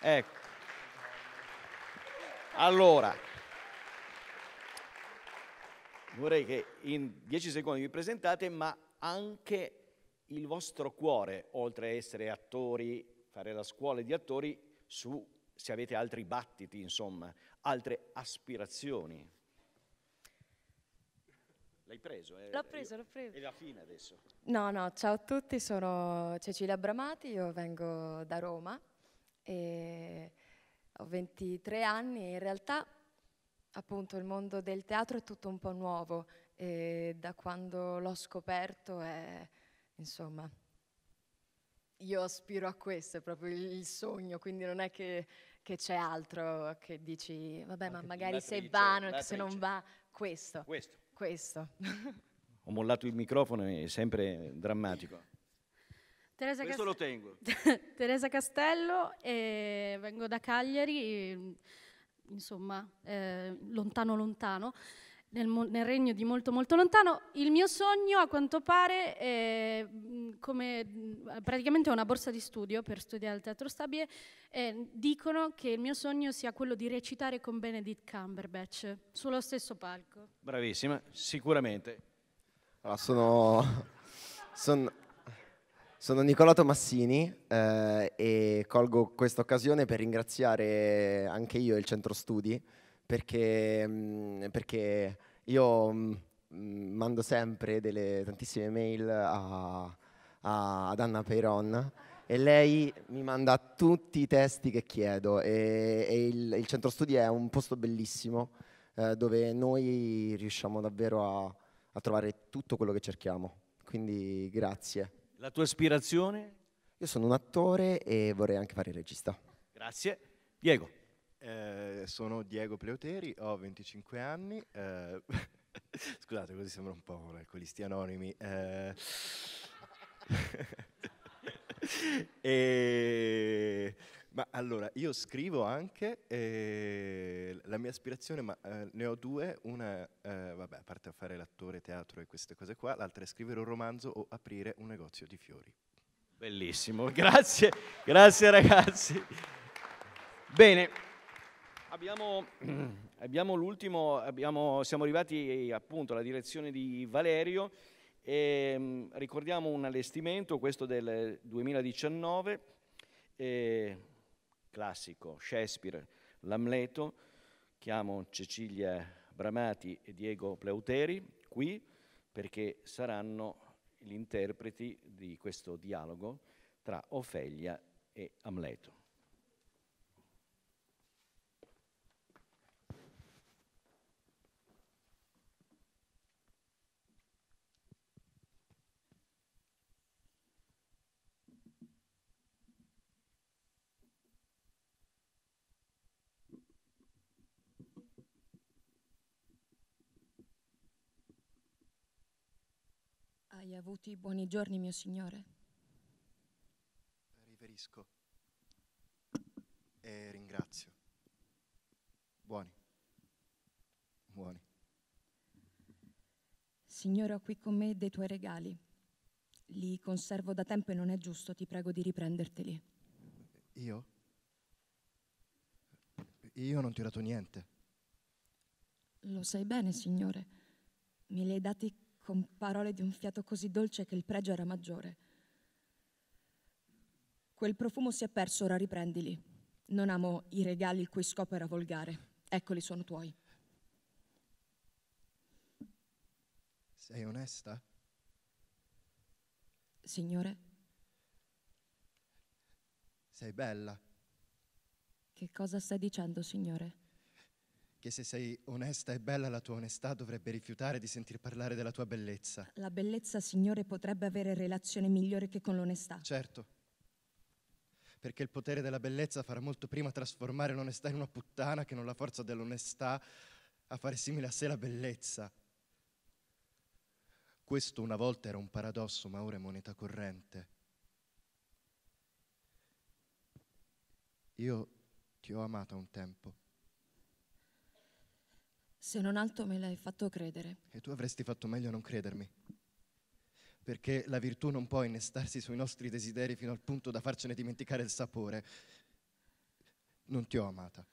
Ecco. Allora, vorrei che in dieci secondi vi presentate, ma anche il vostro cuore, oltre a essere attori, fare la scuola di attori, su se avete altri battiti, insomma, altre aspirazioni. L'hai preso? eh?
L'ho preso, l'ho preso.
È la fine adesso.
No, no, ciao a tutti, sono Cecilia Bramati, io vengo da Roma e ho 23 anni e in realtà appunto il mondo del teatro è tutto un po' nuovo e da quando l'ho scoperto è, insomma, io aspiro a questo, è proprio il sogno, quindi non è che, che c'è altro che dici, vabbè, ma magari se va, se non va, questo.
Questo.
Questo. *laughs*
Ho mollato il microfono, è sempre drammatico.
Teresa,
Questo
Cas-
lo tengo. *laughs*
Teresa Castello e vengo da Cagliari, e, insomma, eh, lontano lontano, nel, nel regno di molto molto lontano. Il mio sogno, a quanto pare, è come praticamente ho una borsa di studio per studiare al Teatro Stabile e dicono che il mio sogno sia quello di recitare con Benedict Cumberbatch sullo stesso palco.
Bravissima, sicuramente.
Allora, sono, son- sono Nicola Tomassini eh, e colgo questa occasione per ringraziare anche io il Centro Studi perché, mm, perché io mm, mm, mando sempre delle tantissime mail a- a- ad Anna Peiron e lei mi manda tutti i testi che chiedo e, e il, il, centro studi è un posto bellissimo eh, dove noi riusciamo davvero a, a trovare tutto quello che cerchiamo. Quindi grazie.
La tua ispirazione?
Io sono un attore e vorrei anche fare il regista.
Grazie. Diego.
Eh, sono Diego Pleuteri, ho 25 anni. Eh, *laughs* scusate, così sembra un po' alcolisti anonimi. Eh, *laughs* e, ma allora, io scrivo anche, la mia aspirazione, ma eh, ne ho due, una, eh, vabbè, a parte a fare l'attore, teatro e queste cose qua, l'altra è scrivere un romanzo o aprire un negozio di fiori.
Bellissimo, *laughs* grazie, grazie ragazzi. Bene, abbiamo, *clears throat* abbiamo l'ultimo, siamo arrivati appunto alla direzione di Valerio e, um, ricordiamo un allestimento, questo del 2019, eh, classico, Shakespeare, l'Amleto, chiamo Cecilia Bramati e Diego Pleuteri qui perché saranno gli interpreti di questo dialogo tra Ofelia e Amleto.
Hai avuto i buoni giorni, mio signore?
Riverisco e ringrazio. Buoni. Buoni.
Signore, ho qui con me dei tuoi regali. Li conservo da tempo e non è giusto, ti prego di riprenderteli.
Io? Io non ti ho dato niente.
Lo sai bene, signore. Me li hai dati con parole di un fiato così dolce che il pregio era maggiore. Quel profumo si è perso, ora riprendili. Non amo i regali il cui scopo era volgare. Eccoli, sono tuoi.
Sei onesta?
Signore?
Sei bella.
Che cosa stai dicendo, signore?
Che se sei onesta e bella la tua onestà dovrebbe rifiutare di sentir parlare della tua bellezza.
La bellezza, Signore, potrebbe avere relazione migliore che con l'onestà.
Certo, perché il potere della bellezza farà molto prima trasformare l'onestà in una puttana che non la forza dell'onestà a fare simile a sé la bellezza. Questo una volta era un paradosso, ma ora è moneta corrente. Io ti ho amata un tempo
se non altro me l'hai fatto credere.
E tu avresti fatto meglio a non credermi. Perché la virtù non può innestarsi sui nostri desideri fino al punto da farcene dimenticare il sapore. Non ti ho amata.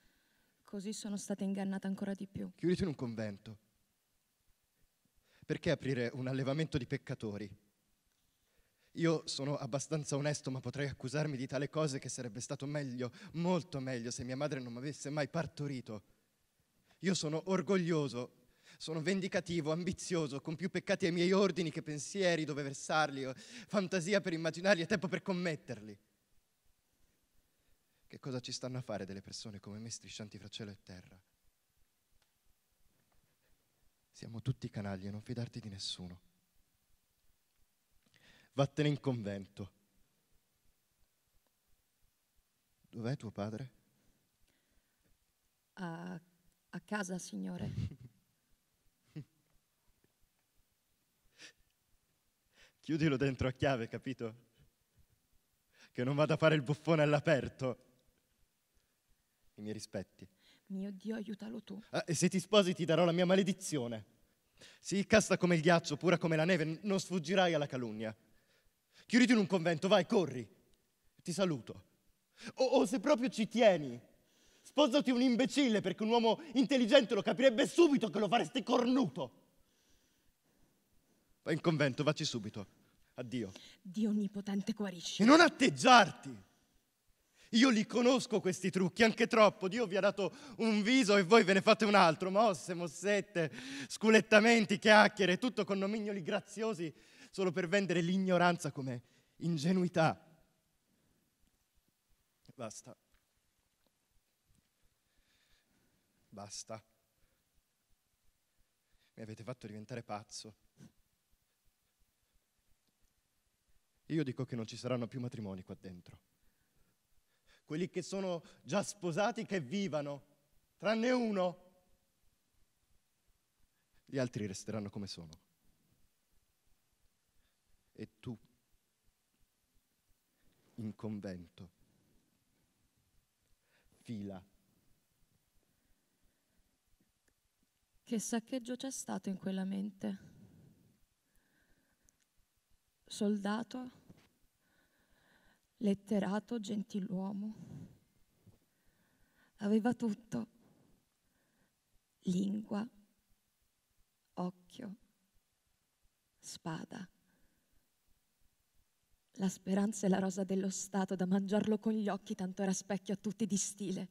Così sono stata ingannata ancora di più.
Chiuditi in un convento. Perché aprire un allevamento di peccatori? Io sono abbastanza onesto, ma potrei accusarmi di tale cose che sarebbe stato meglio, molto meglio, se mia madre non mi avesse mai partorito. Io sono orgoglioso, sono vendicativo, ambizioso, con più peccati ai miei ordini che pensieri dove versarli, fantasia per immaginarli e tempo per commetterli. Che cosa ci stanno a fare delle persone come me striscianti fra cielo e terra? Siamo tutti canagli, non fidarti di nessuno. Vattene in convento. Dov'è tuo padre?
A a casa, Signore. *laughs*
Chiudilo dentro a chiave, capito? Che non vada a fare il buffone all'aperto. I miei rispetti.
Mio Dio, aiutalo tu.
Ah, e se ti sposi ti darò la mia maledizione. Sii casta come il ghiaccio, pura come la neve, non sfuggirai alla calunnia. Chiuditi in un convento, vai, corri. Ti saluto. O, o se proprio ci tieni, Sposati un imbecille perché un uomo intelligente lo capirebbe subito che lo faresti cornuto. Vai in convento, vacci subito. Addio.
Dio onnipotente guarisci.
E non atteggiarti. Io li conosco questi trucchi, anche troppo. Dio vi ha dato un viso e voi ve ne fate un altro. Mosse, mossette, sculettamenti, chiacchiere, tutto con nomignoli graziosi solo per vendere l'ignoranza come ingenuità. Basta. Basta. Mi avete fatto diventare pazzo. Io dico che non ci saranno più matrimoni qua dentro. Quelli che sono già sposati che vivano, tranne uno. Gli altri resteranno come sono. E tu, in convento, fila.
Che saccheggio c'è stato in quella mente? Soldato, letterato, gentiluomo. Aveva tutto. Lingua, occhio, spada. La speranza è la rosa dello Stato, da mangiarlo con gli occhi, tanto era specchio a tutti di stile.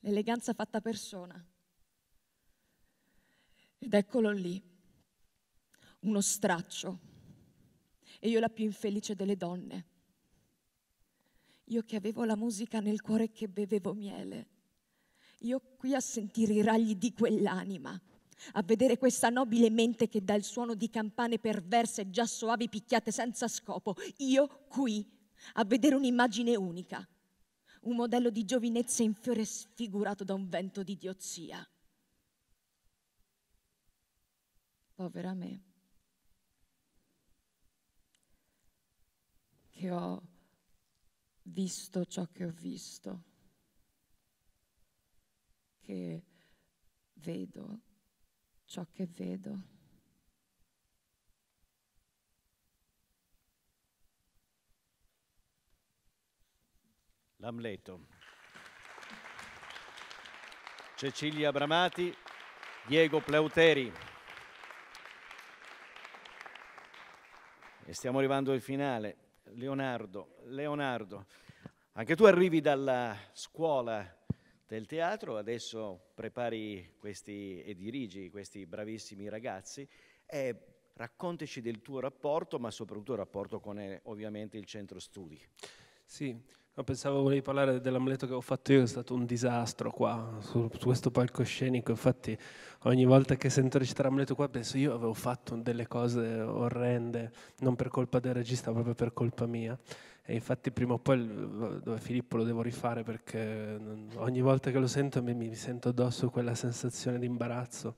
L'eleganza fatta persona. Ed eccolo lì, uno straccio, e io la più infelice delle donne. Io che avevo la musica nel cuore e che bevevo miele. Io qui a sentire i ragli di quell'anima, a vedere questa nobile mente che dà il suono di campane perverse già soavi picchiate senza scopo. Io qui a vedere un'immagine unica, un modello di giovinezza in fiore sfigurato da un vento di idiozia. Povera me. che ho visto ciò che ho visto, che vedo ciò che vedo.
L'Amleto. Cecilia Bramati, Diego Pleuteri. E stiamo arrivando al finale. Leonardo, Leonardo, anche tu arrivi dalla scuola del teatro, adesso prepari questi e dirigi questi bravissimi ragazzi e raccontaci del tuo rapporto, ma soprattutto il rapporto con eh, ovviamente il centro studi.
Sì, no, pensavo volevi parlare dell'amuleto che ho fatto io, è stato un disastro qua su, questo palcoscenico, infatti ogni volta che sento recitare amuleto qua penso io avevo fatto delle cose orrende, non per colpa del regista, proprio per colpa mia. E infatti prima o poi dove Filippo lo devo rifare perché ogni volta che lo sento mi, mi sento addosso quella sensazione di imbarazzo.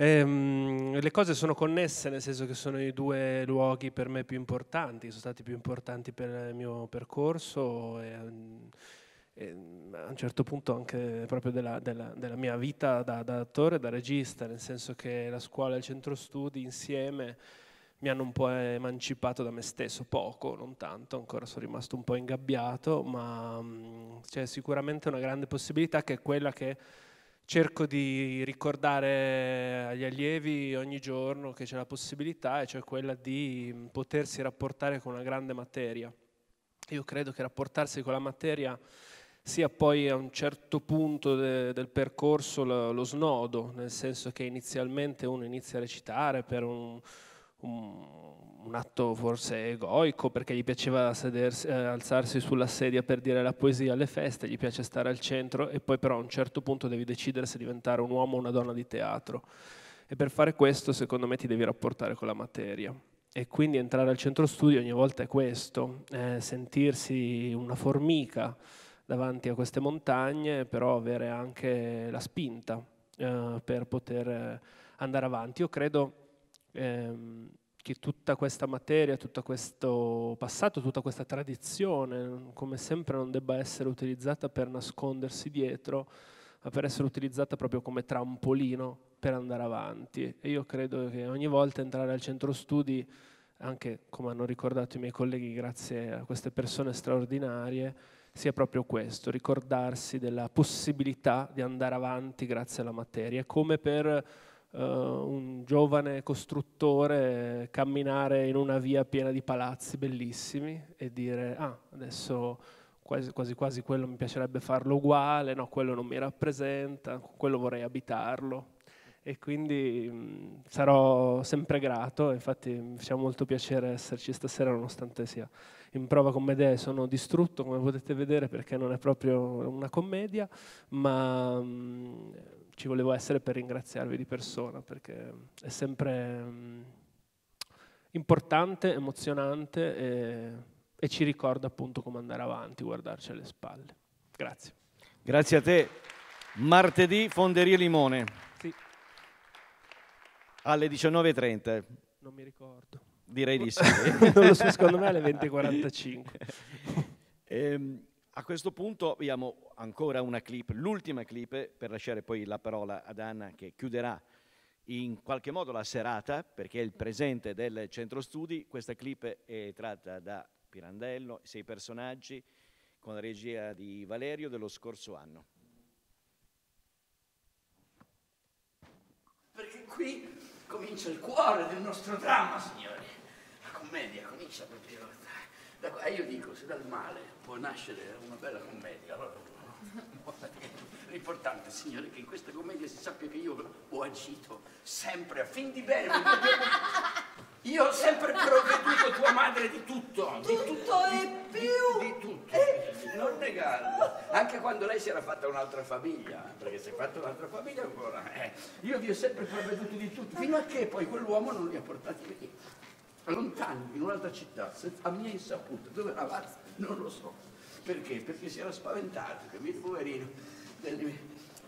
E, um, le cose sono connesse, nel senso che sono i due luoghi per me più importanti, sono stati più importanti per il mio percorso e, e a un certo punto anche proprio della, della, della mia vita da, da attore, da regista, nel senso che la scuola e il centro studi insieme mi hanno un po' emancipato da me stesso, poco, non tanto, ancora sono rimasto un po' ingabbiato, ma um, c'è sicuramente una grande possibilità che è quella che cerco di ricordare agli allievi ogni giorno che c'è la possibilità, e cioè quella di potersi rapportare con una grande materia. Io credo che rapportarsi con la materia sia poi a un certo punto de, del percorso lo, lo, snodo, nel senso che inizialmente uno inizia a recitare per un, un, un atto forse egoico perché gli piaceva sedersi, eh, alzarsi sulla sedia per dire la poesia alle feste, gli piace stare al centro e poi però a un certo punto devi decidere se diventare un uomo o una donna di teatro. E per fare questo secondo me ti devi rapportare con la materia. E quindi entrare al centro studio ogni volta è questo, è sentirsi una formica davanti a queste montagne, però avere anche la spinta eh, per poter andare avanti. Io credo ehm, che tutta questa materia, tutto questo passato, tutta questa tradizione, come sempre non debba essere utilizzata per nascondersi dietro, ma per essere utilizzata proprio come trampolino per andare avanti. E io credo che ogni volta entrare al centro studi, anche come hanno ricordato i miei colleghi, grazie a queste persone straordinarie, sia proprio questo, ricordarsi della possibilità di andare avanti grazie alla materia, come per uh, un giovane costruttore camminare in una via piena di palazzi bellissimi e dire ah adesso quasi, quasi quasi quello mi piacerebbe farlo uguale, no quello non mi rappresenta, quello vorrei abitarlo. E quindi mh, sarò sempre grato, infatti mi fa molto piacere esserci stasera nonostante sia in prova commedia e sono distrutto come potete vedere perché non è proprio una commedia, ma mh, ci volevo essere per ringraziarvi di persona perché è sempre mh, importante, emozionante e, e ci ricorda appunto come andare avanti, guardarci alle spalle. Grazie.
Grazie a te. Martedì Fonderia Limone.
Sì.
Alle 19.30.
Non mi ricordo.
Direi di sì. *laughs*
Non lo so, secondo me alle 20.45.
Ehm, a questo punto abbiamo ancora una clip, l'ultima clip, per lasciare poi la parola ad Anna che chiuderà in qualche modo la serata, perché è il presente del centro studi. Questa clip è tratta da Pirandello, sei personaggi, con la regia di Valerio dello scorso anno.
Perché qui comincia il cuore del nostro dramma, signori. La commedia comincia da qua. E io dico, se dal male può nascere una bella commedia, allora *laughs* l'importante, signori, è che in questa commedia si sappia che io ho agito sempre a fin di bene. Io ho sempre provveduto tua madre di tutto. Di tutto
e
più. Di, tutto. Non negarlo. Anche quando lei si era fatta un'altra famiglia, perché si è fatta un'altra famiglia ancora. eh, io vi ho sempre provveduto di tutto, fino a che poi quell'uomo non li ha portati via. Lontani, in un'altra città, a mia insaputa. Dove eravate? Non lo so. Perché? Perché si era spaventato, capito, poverino, delle,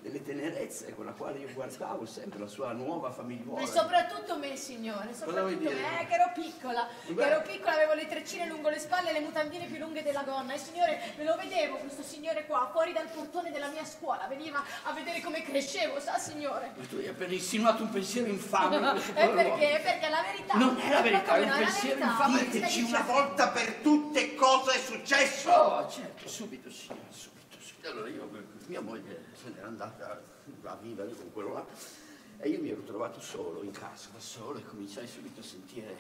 delle tenerezze con la quale io guardavo sempre la sua nuova famigliuola.
E soprattutto me, signore, soprattutto me, eh, che ero piccola. Che
Beh.
ero piccola, avevo le treccine lungo le spalle e le mutandine più lunghe della gonna. E signore, me lo vedevo, questo signore qua, fuori dal portone della mia scuola. Veniva a vedere come crescevo, sa, signore?
Ma tu hai appena insinuato un pensiero infame. in questo *laughs*
E perché? Perché è la verità.
Non è la verità, è un pensiero
verità.
infame. Diteci una volta per tutte cosa è successo. Oh, certo, subito, signore, subito, subito. Allora io, mia moglie se n'era andata a vivere con quello là e io mi ero trovato solo in casa, da solo e cominciai subito a sentire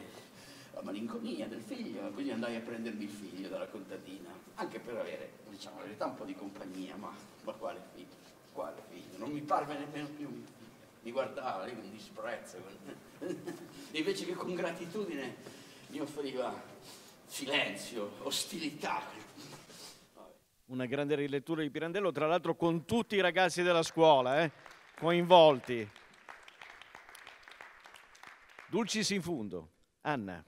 la malinconia del figlio, quindi andai a prendermi il figlio dalla contadina, anche per avere, diciamo la verità, un po' di compagnia, ma, ma quale figlio? Quale figlio? Non mi parve nemmeno più. Mi guardava lì con disprezzo, *laughs* invece che con gratitudine mi offriva silenzio, ostilità.
Una grande rilettura di Pirandello, tra l'altro con tutti i ragazzi della scuola, eh, coinvolti. Dulcis in fundo. Anna.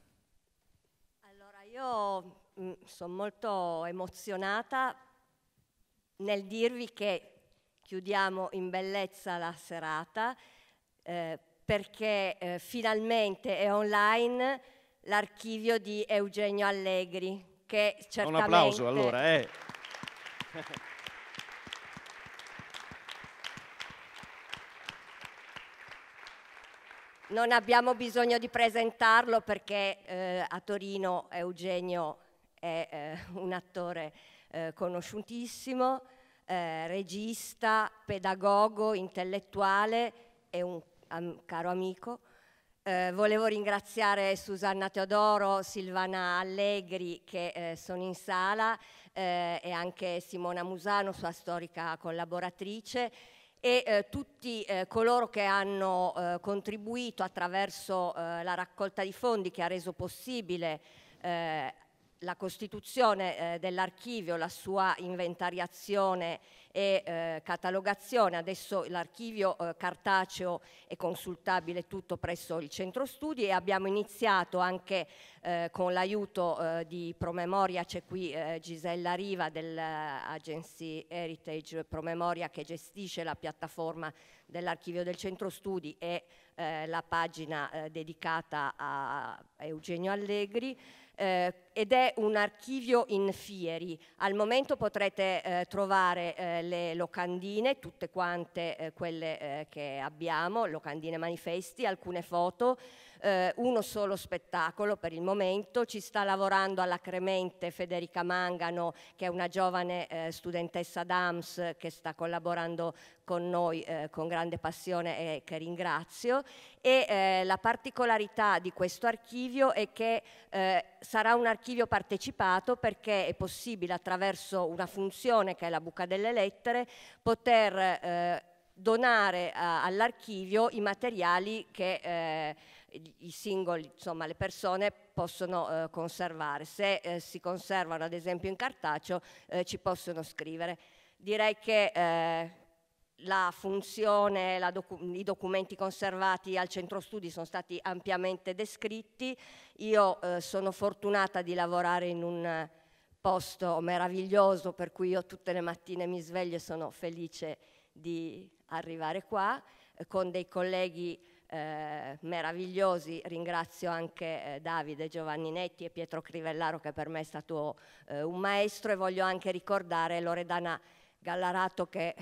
Allora, io sono molto emozionata nel dirvi che chiudiamo in bellezza la serata eh, perché eh, finalmente è online l'archivio di Eugenio Allegri che certamente...
Un applauso allora, eh. *laughs*
Non abbiamo bisogno di presentarlo perché eh, a Torino Eugenio è eh, un attore eh, conosciutissimo, eh, regista, pedagogo, intellettuale e un am- caro amico. Eh, volevo ringraziare Susanna Teodoro, Silvana Allegri che eh, sono in sala eh, e anche Simona Musano, sua storica collaboratrice e eh, tutti eh, coloro che hanno eh, contribuito attraverso la raccolta di fondi che ha reso possibile la costituzione eh, dell'archivio, la sua inventariazione e eh, catalogazione. Adesso l'archivio eh, cartaceo è consultabile tutto presso il centro studi e abbiamo iniziato anche eh, con l'aiuto eh, di Promemoria, c'è qui eh, Gisella Riva dell'Agency Heritage Promemoria che gestisce la piattaforma dell'archivio del centro studi e la pagina dedicata a Eugenio Allegri eh, ed è un archivio in fieri. Al momento potrete eh, trovare eh, le locandine, tutte quante eh, quelle eh, che abbiamo, locandine manifesti, alcune foto, eh, uno solo spettacolo per il momento. Ci sta lavorando alla Cremente Federica Mangano, che è una giovane eh, studentessa DAMS che sta collaborando con noi eh, con grande passione e che ringrazio. E eh, la particolarità di questo archivio è che eh, sarà un archivio partecipato perché è possibile attraverso una funzione che è la buca delle lettere poter eh, donare all'archivio i materiali che eh, i singoli, insomma le persone possono eh, conservare. Se eh, si conservano ad esempio in cartaceo eh, ci possono scrivere. Direi che eh, la funzione, la docu i documenti conservati al centro studi sono stati ampiamente descritti. Io eh, sono fortunata di lavorare in un posto meraviglioso per cui io tutte le mattine mi sveglio e sono felice di arrivare qua eh, con dei colleghi eh, meravigliosi, ringrazio anche eh, Davide Giovanni Netti e Pietro Crivellaro che per me è stato eh, un maestro. E voglio anche ricordare Loredana Gallarato che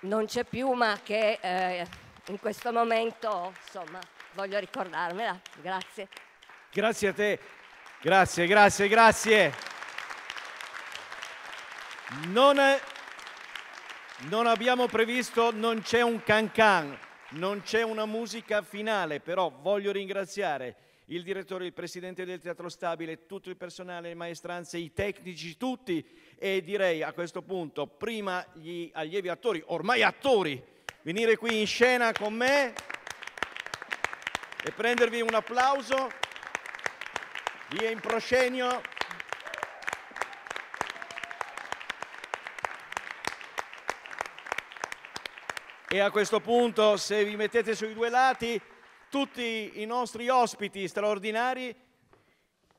non c'è più ma che eh, in questo momento insomma voglio ricordarmela, grazie.
Grazie a te, grazie, grazie, grazie. Non, è, non abbiamo previsto, non c'è un can can, non c'è una musica finale, però voglio ringraziare il direttore, il presidente del Teatro Stabile, tutto il personale, le maestranze, i tecnici, tutti e direi a questo punto prima gli allievi attori, ormai attori, venire qui in scena con me e prendervi un applauso. Via in proscenio. E a questo punto, se vi mettete sui due lati, tutti i nostri ospiti straordinari,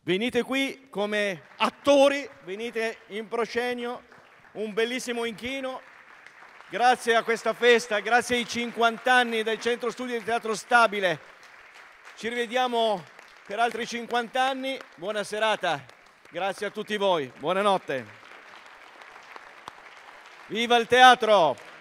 venite qui come attori, venite in proscenio, un bellissimo inchino. Grazie a questa festa, grazie ai 50 anni del Centro Studi di Teatro Stabile. Ci rivediamo per altri 50 anni. Buona serata. Grazie a tutti voi. Buonanotte. Viva il teatro!